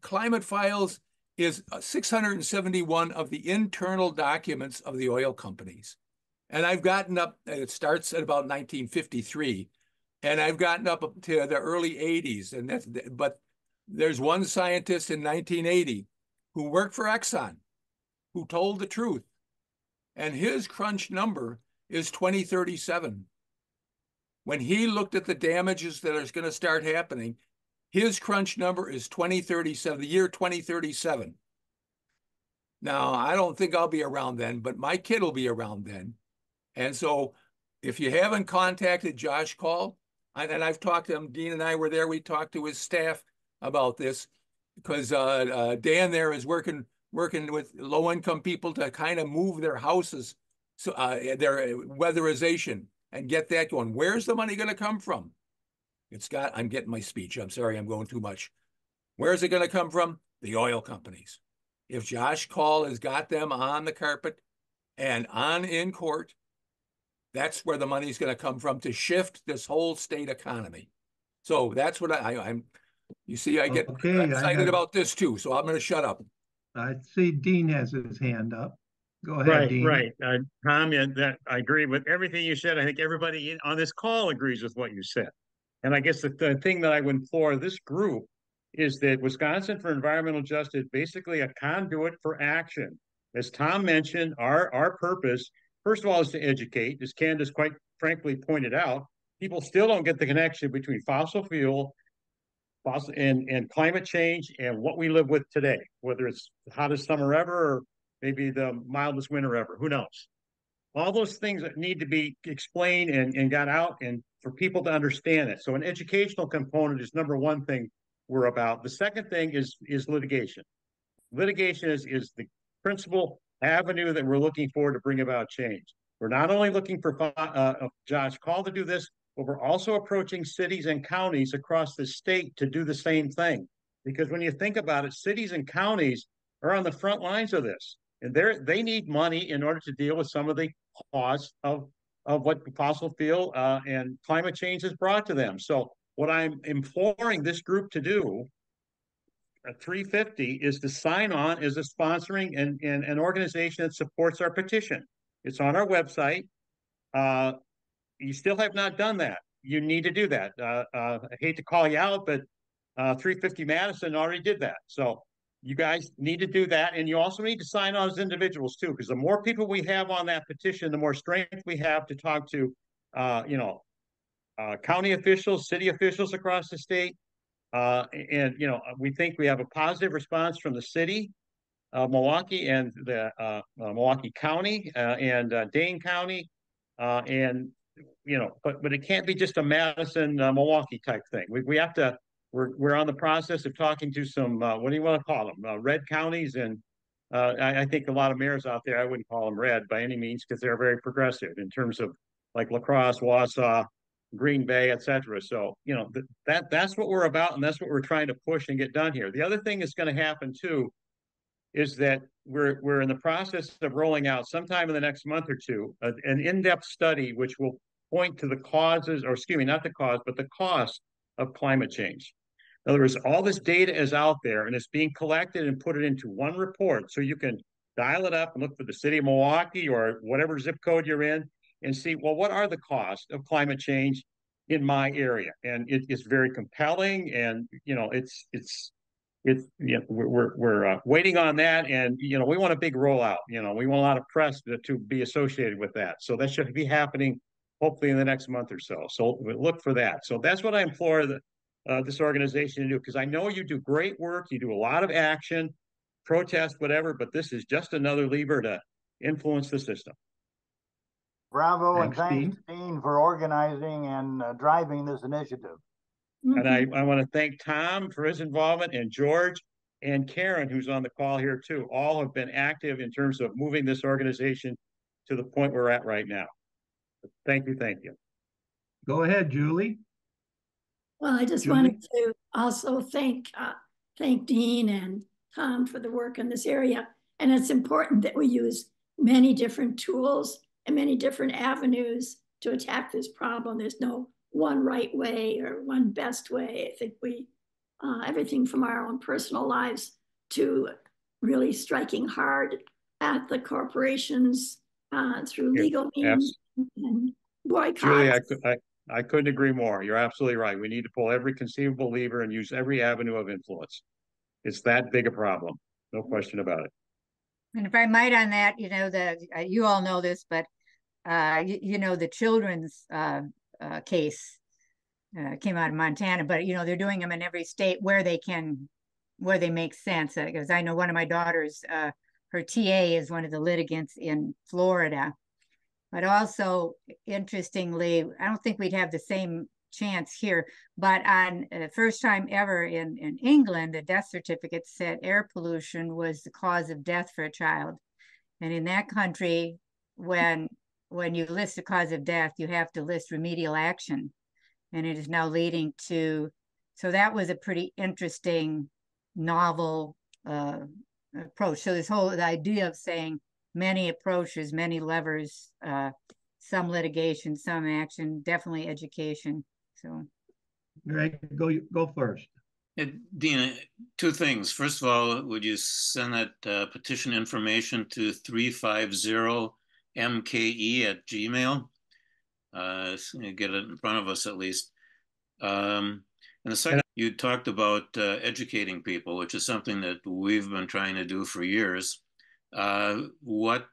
Climate Files is uh, 671 of the internal documents of the oil companies. And I've gotten up, it starts at about 1953, and I've gotten up to the early 80s. And that's, but there's one scientist in 1980 who worked for Exxon who told the truth. And his crunch number is 2037. When he looked at the damages that are going to start happening, his crunch number is 2037, the year 2037. Now, I don't think I'll be around then, but my kid will be around then. And so if you haven't contacted Josh Kaul, and I've talked to him, Dean and I were there, we talked to his staff about this because uh, uh, Dan there is working working with low income people to kind of move their houses, so uh, their weatherization and get that going. Where's the money going to come from? It's got, I'm getting my speech. I'm sorry, I'm going too much. Where's it going to come from? The oil companies. If Josh Kaul has got them on the carpet and on in court, that's where the money's going to come from to shift this whole state economy. So that's what I, I am you see, I get okay, excited I about this too, so I'm going to shut up. I see Dean has his hand up. Go ahead, right, Dean. Right, uh, Tom, yeah, that I agree with everything you said. I think everybody on this call agrees with what you said. And I guess the, the thing that I would implore this group is that Wisconsin for Environmental Justice basically a conduit for action. As Tom mentioned, our, our purpose, first of all, is to educate. As Candace quite frankly pointed out, people still don't get the connection between fossil fuel fossil and, and climate change and what we live with today, whether it's the hottest summer ever or maybe the mildest winter ever, who knows? All those things that need to be explained and, and got out and for people to understand it. So an educational component is number one thing we're about. The second thing is is litigation. Litigation is, is the principal avenue that we're looking for to bring about change. We're not only looking for uh, uh Josh Kaul to do this, but we're also approaching cities and counties across the state to do the same thing. Because when you think about it, cities and counties are on the front lines of this. And they they need money in order to deal with some of the costs of, of what fossil fuel uh, and climate change has brought to them. So what I'm imploring this group to do at 350 is to sign on as a sponsoring and, and an organization that supports our petition. It's on our website. Uh, you still have not done that. You need to do that. Uh, uh, I hate to call you out, but uh, 350 Madison already did that. So you guys need to do that. And you also need to sign on as individuals too, because the more people we have on that petition, the more strength we have to talk to, uh, you know, uh, county officials, city officials across the state. Uh, and, you know, we think we have a positive response from the city of Milwaukee and the Milwaukee County and Dane County. and you know, but but it can't be just a Madison, uh, Milwaukee type thing. We we have to. We're we're on the process of talking to some uh, what do you want to call them? Uh, red counties, and uh, I, I, think a lot of mayors out there. I wouldn't call them red by any means because they're very progressive in terms of like La Crosse, Wausau, Green Bay, etc. So you know th- that that's what we're about, and that's what we're trying to push and get done here. The other thing that's going to happen too is that we're we're in the process of rolling out sometime in the next month or two a, an in-depth study which will point to the causes, or excuse me, not the cause, but the cost of climate change. In other words, all this data is out there and it's being collected and put it into one report so you can dial it up and look for the city of Milwaukee or whatever zip code you're in and see, well, what are the costs of climate change in my area? And it, it's very compelling and, you know, it's, it's, it's, you know, we're, we're, uh, waiting on that. And, you know, we want a big rollout, you know, we want a lot of press to, to be associated with that. So that should be happening hopefully in the next month or so. So look for that. So that's what I implore the, uh, this organization to do because I know you do great work. You do a lot of action, protest, whatever, but this is just another lever to influence the system. Bravo thanks, and thanks, Dean. Dean, for organizing and uh, driving this initiative. Mm-hmm. And I, I want to thank Tom for his involvement and George and Karen, who's on the call here too. All have been active in terms of moving this organization to the point we're at right now. Thank you. Thank you. Go ahead, Julie. Well, I just Julie? wanted to also thank uh, thank Dean and Tom for the work in this area. And it's important that we use many different tools and many different avenues to attack this problem. There's no one right way or one best way. I think we, uh, everything from our own personal lives to really striking hard at the corporations uh, through legal means and boycotts. Julie, I, I, I couldn't agree more. You're absolutely right. We need to pull every conceivable lever and use every avenue of influence. It's that big a problem. No question about it. And if I might on that, you know, the uh, you all know this, but uh, you, you know, the children's uh, uh, case uh, came out of Montana, but you know, they're doing them in every state where they can, where they make sense. Because I know one of my daughters, uh, her TA is one of the litigants in Florida, but also, interestingly, I don't think we'd have the same chance here. But on the uh, first time ever in, in England, the death certificate said air pollution was the cause of death for a child. And in that country, when when you list the cause of death, you have to list remedial action. And it is now leading to, so that was a pretty interesting, novel uh, approach. So this whole the idea of saying many approaches, many levers, uh, some litigation, some action, definitely education. So, Greg, go go first. Yeah, Dina, two things. First of all, would you send that uh, petition information to 350mke at Gmail? Uh, get it in front of us at least. Um, and the second, you talked about uh, educating people, which is something that we've been trying to do for years. Uh, what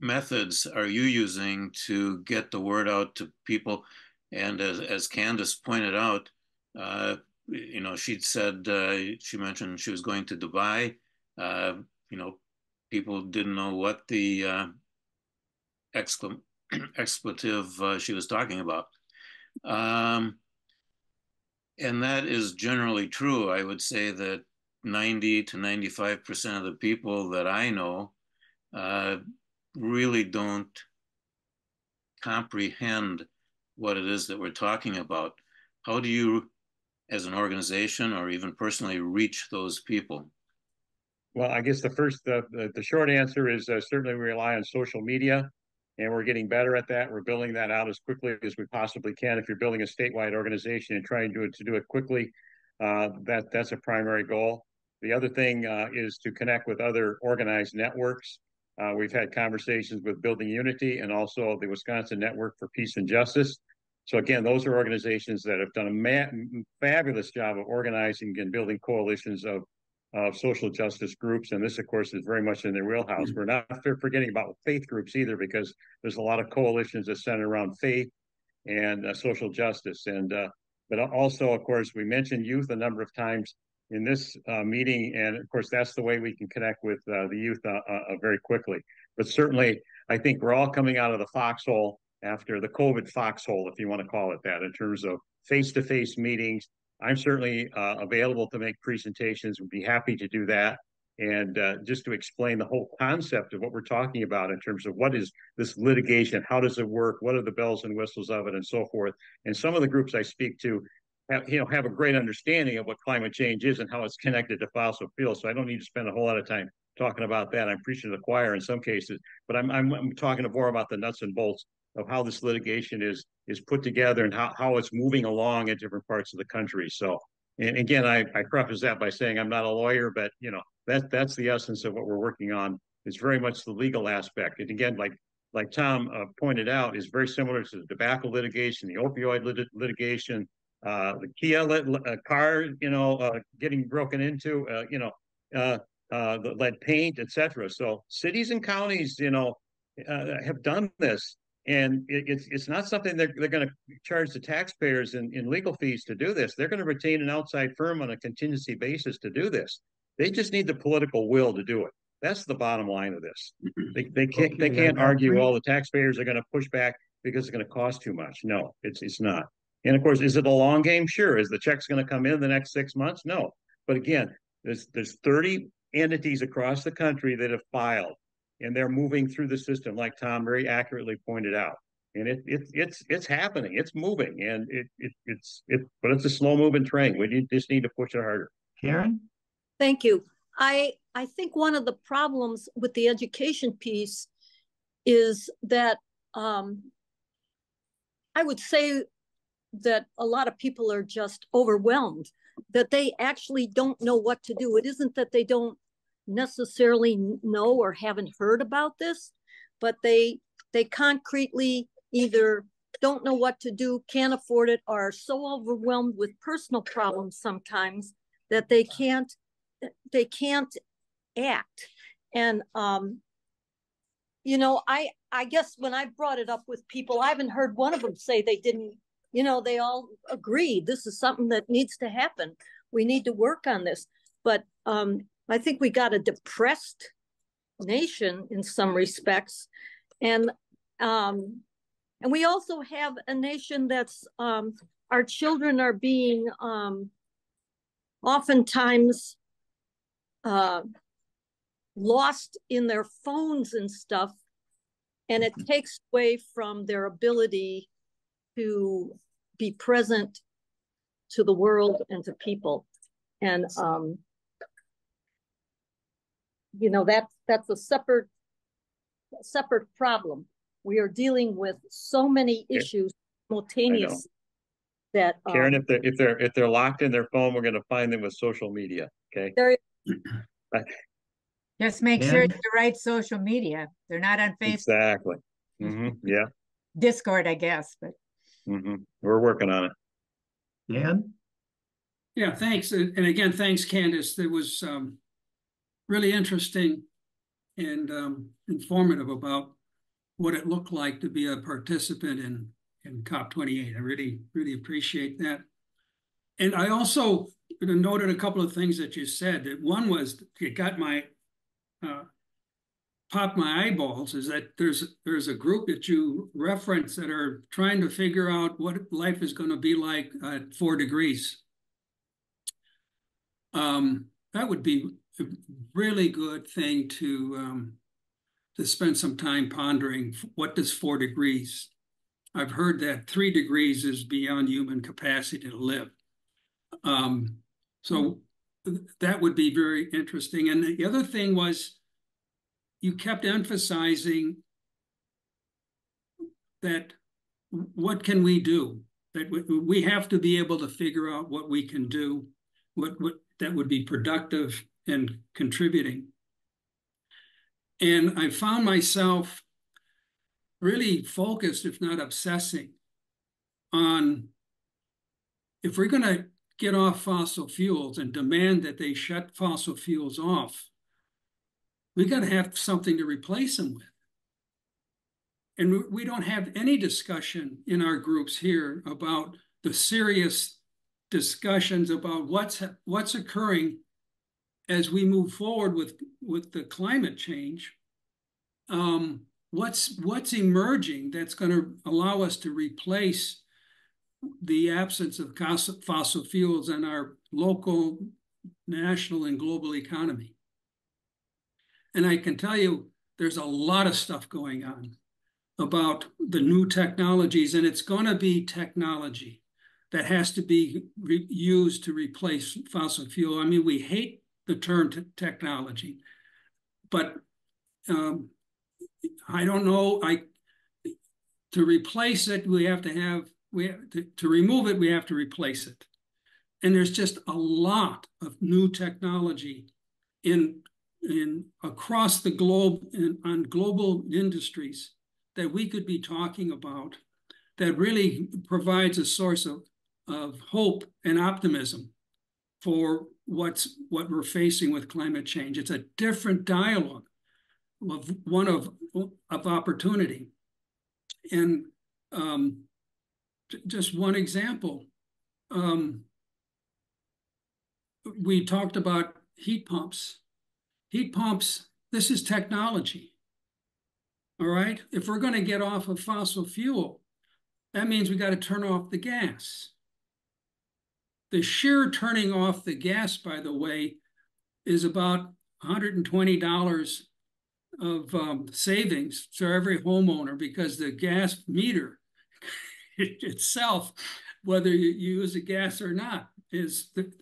methods are you using to get the word out to people? And as, as Candace pointed out, uh, you know, she said, uh, she mentioned she was going to Dubai. Uh, you know, people didn't know what the uh, [CLEARS THROAT] expletive uh, she was talking about. Um, and that is generally true. I would say that 90 to 95% of the people that I know uh, really don't comprehend what it is that we're talking about. How do you, as an organization or even personally, reach those people? Well, I guess the first, the, the, short answer is uh, certainly we rely on social media and we're getting better at that. We're building that out as quickly as we possibly can. If you're building a statewide organization and trying to do it, to do it quickly, uh, that that's a primary goal. The other thing uh, is to connect with other organized networks. Uh, we've had conversations with Building Unity and also the Wisconsin Network for Peace and Justice. So again, those are organizations that have done a fabulous job of organizing and building coalitions of, of social justice groups. And this, of course, is very much in their wheelhouse. Mm-hmm. We're not forgetting about faith groups either, because there's a lot of coalitions that center around faith and uh, social justice. And uh, but also, of course, we mentioned youth a number of times in this uh, meeting. And of course, that's the way we can connect with uh, the youth uh, uh, very quickly. But certainly, I think we're all coming out of the foxhole after the COVID foxhole, if you want to call it that, in terms of face-to-face meetings. I'm certainly uh, available to make presentations. Would be happy to do that. And uh, just to explain the whole concept of what we're talking about in terms of what is this litigation, how does it work, what are the bells and whistles of it, and so forth. And some of the groups I speak to have, you know, have a great understanding of what climate change is and how it's connected to fossil fuels. So I don't need to spend a whole lot of time talking about that. I'm preaching to the choir in some cases, but I'm, I'm, I'm talking more about the nuts and bolts of how this litigation is is put together and how, how it's moving along in different parts of the country. So, and again, I, I preface that by saying I'm not a lawyer, but you know, that that's the essence of what we're working on. It's very much the legal aspect. And again, like like Tom uh, pointed out, is very similar to the tobacco litigation, the opioid lit litigation, uh, the Kia lit, uh, car, you know, uh, getting broken into, uh, you know, uh, the lead paint, etc. So cities and counties, you know, have done this and it, it's it's not something they're, they're going to charge the taxpayers in, in legal fees to do this. They're going to retain an outside firm on a contingency basis to do this. They just need the political will to do it. That's the bottom line of this. [CLEARS THROAT] They, they can't okay, they can't argue all the taxpayers are going to push back because it's going to cost too much. No, it's it's not. And of course, is it a long game? Sure. Is the checks going to come in the next six months? No. But again, there's there's 30 entities across the country that have filed and they're moving through the system, like Tom very accurately pointed out. And it, it it's it's happening, it's moving, and it, it it's it, but it's a slow moving train. We need, just need to push it harder. Karen, thank you. I I think one of the problems with the education piece is that um, I would say that a lot of people are just overwhelmed that they actually don't know what to do. It isn't that they don't necessarily know or haven't heard about this, but they they concretely either don't know what to do, can't afford it, are so overwhelmed with personal problems sometimes that they can't they can't act. And um, you know, I I guess when I brought it up with people, I haven't heard one of them say they didn't. You know, they all agree this is something that needs to happen. We need to work on this. But um, I think we got a depressed nation in some respects, and um, and we also have a nation that's um, our children are being um, oftentimes uh, lost in their phones and stuff, and it takes away from their ability to be present to the world and to people. And um, you know that's that's a separate separate problem we are dealing with so many issues simultaneously that um, Karen, if they're if they're if they're locked in their phone, we're going to find them with social media. Okay. [CLEARS THROAT] Just make sure it's the right social media. They're not on Facebook. Exactly. Mm-hmm. Yeah. Discord, I guess, but mm-hmm. we're working on it. Dan. Yeah, thanks, and again, thanks, Candace. It was um, really interesting and um, informative about what it looked like to be a participant in in COP28. I really really appreciate that. And I also noted a couple of things that you said. That one was it got my uh, popped my eyeballs is that there's there's a group that you reference that are trying to figure out what life is going to be like at four degrees. Um, that would be a really good thing to um, to spend some time pondering what does four degrees. I've heard that three degrees is beyond human capacity to live. Um, so that would be very interesting. And the other thing was you kept emphasizing that what can we do? That we have to be able to figure out what we can do, what, what that would be productive and contributing. And I found myself really focused, if not obsessing, on if we're going to get off fossil fuels and demand that they shut fossil fuels off, we got to have something to replace them with. And we don't have any discussion in our groups here about the serious discussions about what's what's occurring as we move forward with with the climate change, um, what's what's emerging that's going to allow us to replace the absence of fossil fuels in our local, national, and global economy. And I can tell you, there's a lot of stuff going on about the new technologies, and it's going to be technology that has to be used to replace fossil fuel. I mean, we hate the term technology, but um, I don't know. I to replace it, we have to have we have to, to remove it. We have to replace it, and there's just a lot of new technology in in across the globe in, on global industries that we could be talking about that really provides a source of, of hope and optimism for what's what we're facing with climate change. It's a different dialogue of one of of opportunity. And um, just one example, um, we talked about heat pumps. Heat pumps, this is technology. All right. If we're going to get off of fossil fuel, that means we got to turn off the gas. The sheer turning off the gas, by the way, is about $120 of um, savings to every homeowner because the gas meter [LAUGHS] itself, whether you use a gas or not, is the,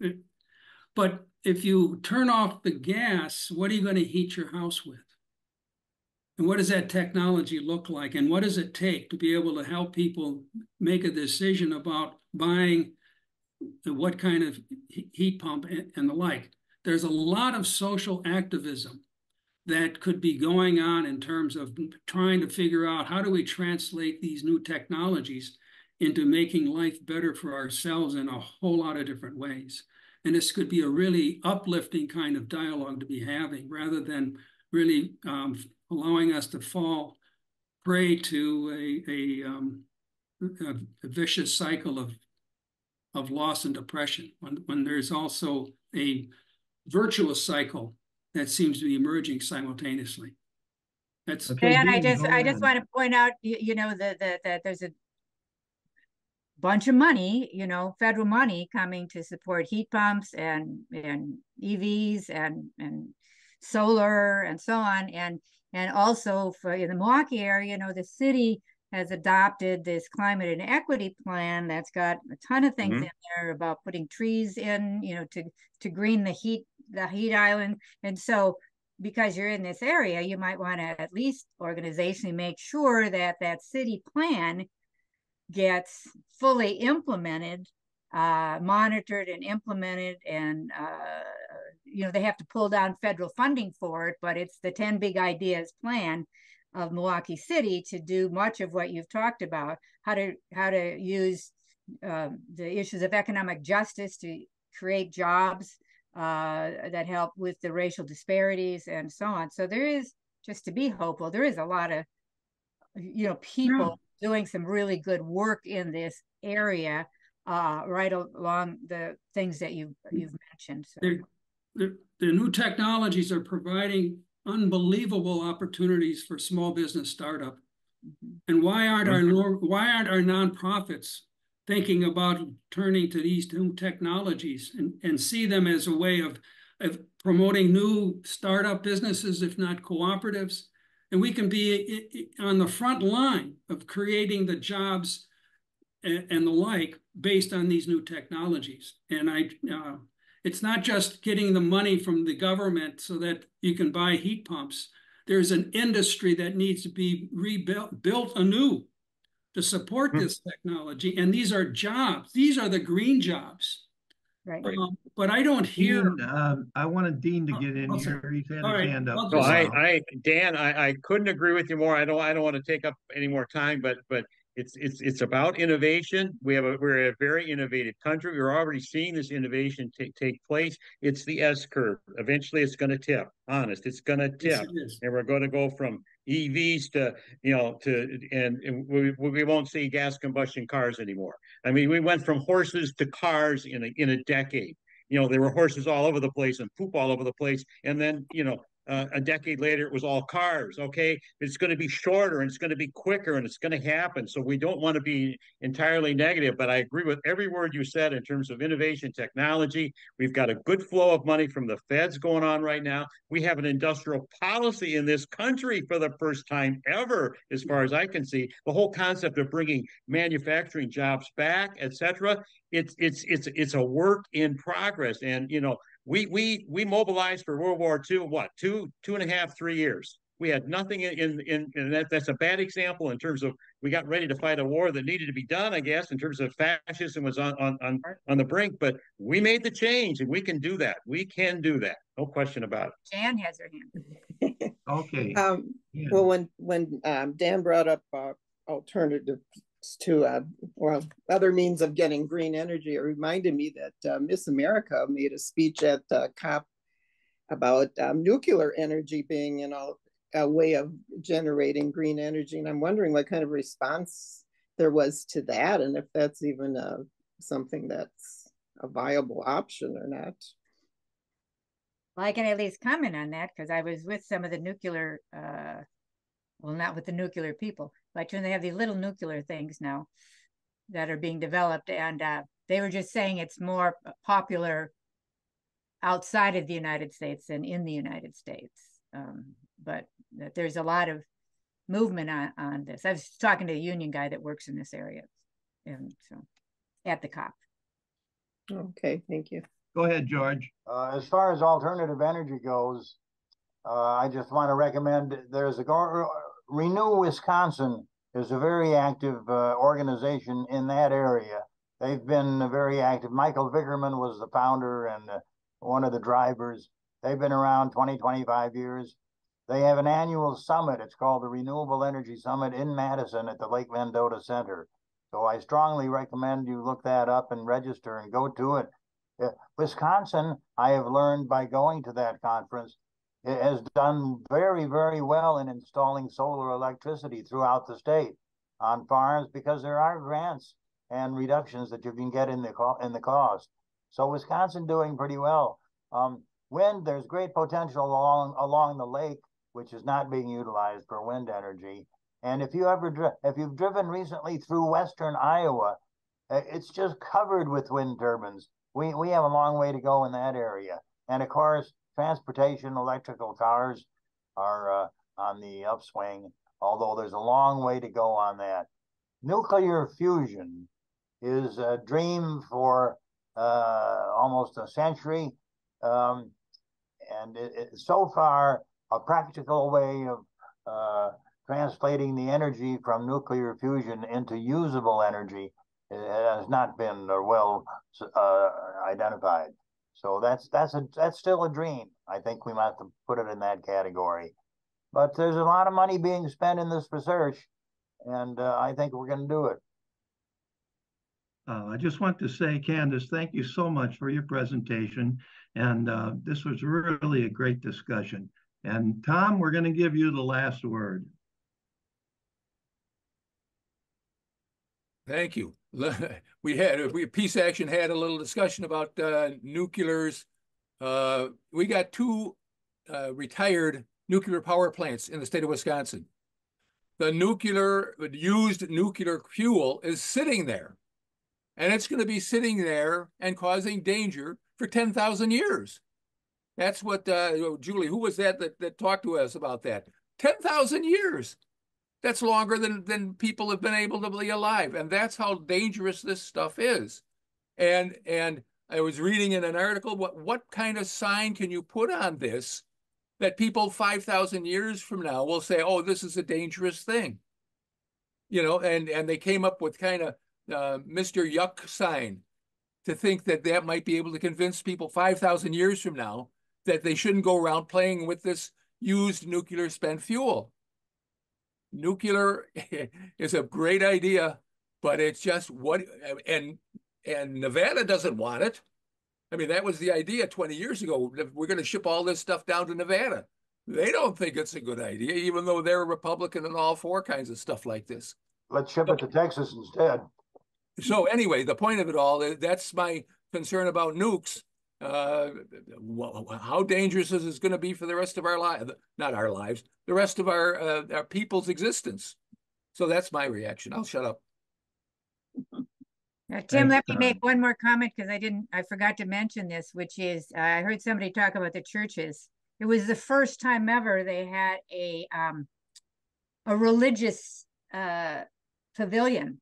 it, but if you turn off the gas, what are you going to heat your house with? And what does that technology look like? And what does it take to be able to help people make a decision about buying what kind of heat pump and the like? There's a lot of social activism that could be going on in terms of trying to figure out how do we translate these new technologies into making life better for ourselves in a whole lot of different ways. And this could be a really uplifting kind of dialogue to be having rather than really um, allowing us to fall prey to a, a, um, a, a vicious cycle of, of loss and depression when, when there's also a virtuous cycle that seems to be emerging simultaneously. That's okay. And I just I just want to point out, you, you know, that that that there's a bunch of money, you know, federal money coming to support heat pumps and and EVs and and solar and so on. And and also for in the Milwaukee area, you know, the city has adopted this climate and equity plan that's got a ton of things mm-hmm. in there about putting trees in, you know, to to green the heat the heat island. And so because you're in this area, you might want to at least organizationally make sure that that city plan gets fully implemented, uh, monitored and implemented and uh, you know, they have to pull down federal funding for it, but it's the 10 big ideas plan of Milwaukee City to do much of what you've talked about, how to how to use uh, the issues of economic justice to create jobs uh, that help with the racial disparities and so on. So there is just to be hopeful. There is a lot of you know people. Doing some really good work in this area, uh, right along the things that you you've mentioned. So the, the new technologies are providing unbelievable opportunities for small business startup. Mm-hmm. And why aren't our why aren't our nonprofits thinking about turning to these new technologies and, and see them as a way of, of promoting new startup businesses, if not cooperatives? And we can be on the front line of creating the jobs and, and the like based on these new technologies. And I, uh, it's not just getting the money from the government so that you can buy heat pumps. There's an industry that needs to be rebuilt, built anew to support hmm. this technology. And these are jobs. These are the green jobs. Right. Um, but I don't hear. Dean, um, I wanted Dean to get in here. He's had his right. hand up. So I, I, Dan, I, I couldn't agree with you more. I don't, I don't want to take up any more time, but, but it's it's it's about innovation. We have a we're a very innovative country. We're already seeing this innovation take take place. It's the S curve. Eventually, it's going to tip. Honest, it's going to tip, yes, and we're going to go from EVs to you know to and, and we we won't see gas combustion cars anymore. I mean, we went from horses to cars in a in a decade. You know, there were horses all over the place and poop all over the place, and then you know uh, a decade later, it was all cars. Okay, it's going to be shorter and it's going to be quicker and it's going to happen. So we don't want to be entirely negative, but I agree with every word you said in terms of innovation technology. We've got a good flow of money from the feds going on right now. We have an industrial policy in this country for the first time ever, as far as I can see. The whole concept of bringing manufacturing jobs back, etc. It's it's it's it's a work in progress, and you know we we we mobilized for World War II. What two two and a half three years? We had nothing in in, in that. That's a bad example in terms of we got ready to fight a war that needed to be done. I guess in terms of fascism was on on on, on the brink, but we made the change, and we can do that. We can do that. No question about it. Jan has her hand. [LAUGHS] okay. Um, yeah. Well, when when um, Dan brought up uh, alternative to uh, well other means of getting green energy. It reminded me that uh, Miss America made a speech at uh, COP about um, nuclear energy being you know a way of generating green energy, and I'm wondering what kind of response there was to that, and if that's even uh, something that's a viable option or not. Well, I can at least comment on that because I was with some of the nuclear, uh, well, not with the nuclear people, like they have these little nuclear things now that are being developed and uh, they were just saying it's more popular outside of the united states than in the united states um, but that there's a lot of movement on, on this. I was talking to a union guy that works in this area and so at the cop. Okay thank you. Go ahead george. Uh, as far as alternative energy goes uh, i just want to recommend there's a Renew Wisconsin is a very active uh, organization in that area. They've been very active. Michael Vickerman was the founder and uh, one of the drivers. They've been around 20, 25 years. They have an annual summit. It's called the Renewable Energy Summit in Madison at the Lake Mendota Center. So I strongly recommend you look that up and register and go to it. Uh, Wisconsin, I have learned by going to that conference, has done very, very well in installing solar electricity throughout the state on farms because there are grants and reductions that you can get in the co- in the cost. So Wisconsin doing pretty well. Um, wind, there's great potential along along the lake, which is not being utilized for wind energy. And if you ever dri- if you've driven recently through western Iowa, it's just covered with wind turbines. We we have a long way to go in that area. And of course, transportation, electrical cars are uh, on the upswing, although there's a long way to go on that. Nuclear fusion is a dream for uh, almost a century. Um, and it, it, so far, a practical way of uh, translating the energy from nuclear fusion into usable energy has not been well uh, identified. So that's that's a that's still a dream. I think we might have to put it in that category. But there's a lot of money being spent in this research, and uh, I think we're going to do it. Uh, I just want to say, Candace, thank you so much for your presentation. And uh, this was really a great discussion. And Tom, we're going to give you the last word. Thank you. [LAUGHS] We had we Peace Action had a little discussion about uh, nuclears. Uh, we got two uh, retired nuclear power plants in the state of Wisconsin. The nuclear used nuclear fuel is sitting there, and it's going to be sitting there and causing danger for ten thousand years. That's what uh, Julie. Who was that, that that talked to us about that? Ten thousand years. That's longer than, than people have been able to be alive. And that's how dangerous this stuff is. And and I was reading in an article what what kind of sign can you put on this that people 5,000 years from now will say, oh, this is a dangerous thing. You know, and, and they came up with kind of uh, Mr. Yuck sign to think that that might be able to convince people 5,000 years from now that they shouldn't go around playing with this used nuclear spent fuel nuclear [LAUGHS] is a great idea, but it's just what and and Nevada doesn't want it. I mean, that was the idea 20 years ago. We're going to ship all this stuff down to Nevada. They don't think it's a good idea, even though they're a Republican and all four kinds of stuff like this. Let's ship it to Texas instead. So anyway, the point of it all, that's my concern about nukes uh, how dangerous is this going to be for the rest of our lives? Not our lives, the rest of our uh, our people's existence. So that's my reaction. I'll shut up. Now, Tim, let me make one more comment because I didn't, I forgot to mention this, which is uh, I heard somebody talk about the churches. It was the first time ever they had a um, a religious uh, pavilion.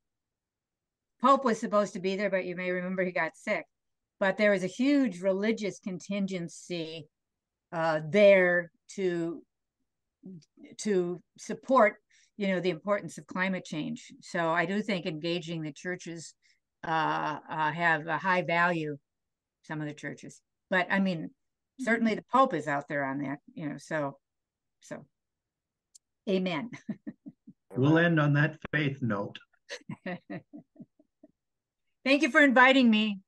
Pope was supposed to be there, but you may remember he got sick. But there is a huge religious contingency uh, there to to support, you know, the importance of climate change. So I do think engaging the churches uh, uh, have a high value, some of the churches. But I mean, certainly the Pope is out there on that, you know, so, so, amen. [LAUGHS] we'll end on that faith note. [LAUGHS] Thank you for inviting me.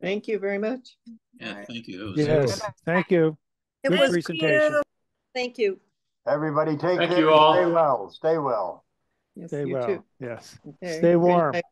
Thank you very much. Yeah, thank you. Yes, thank you. It Good was presentation. cute. Thank you. Everybody take Thank care. you all. Stay well. Stay well. Yes, Stay you well. too. Yes. Okay, Stay warm. night.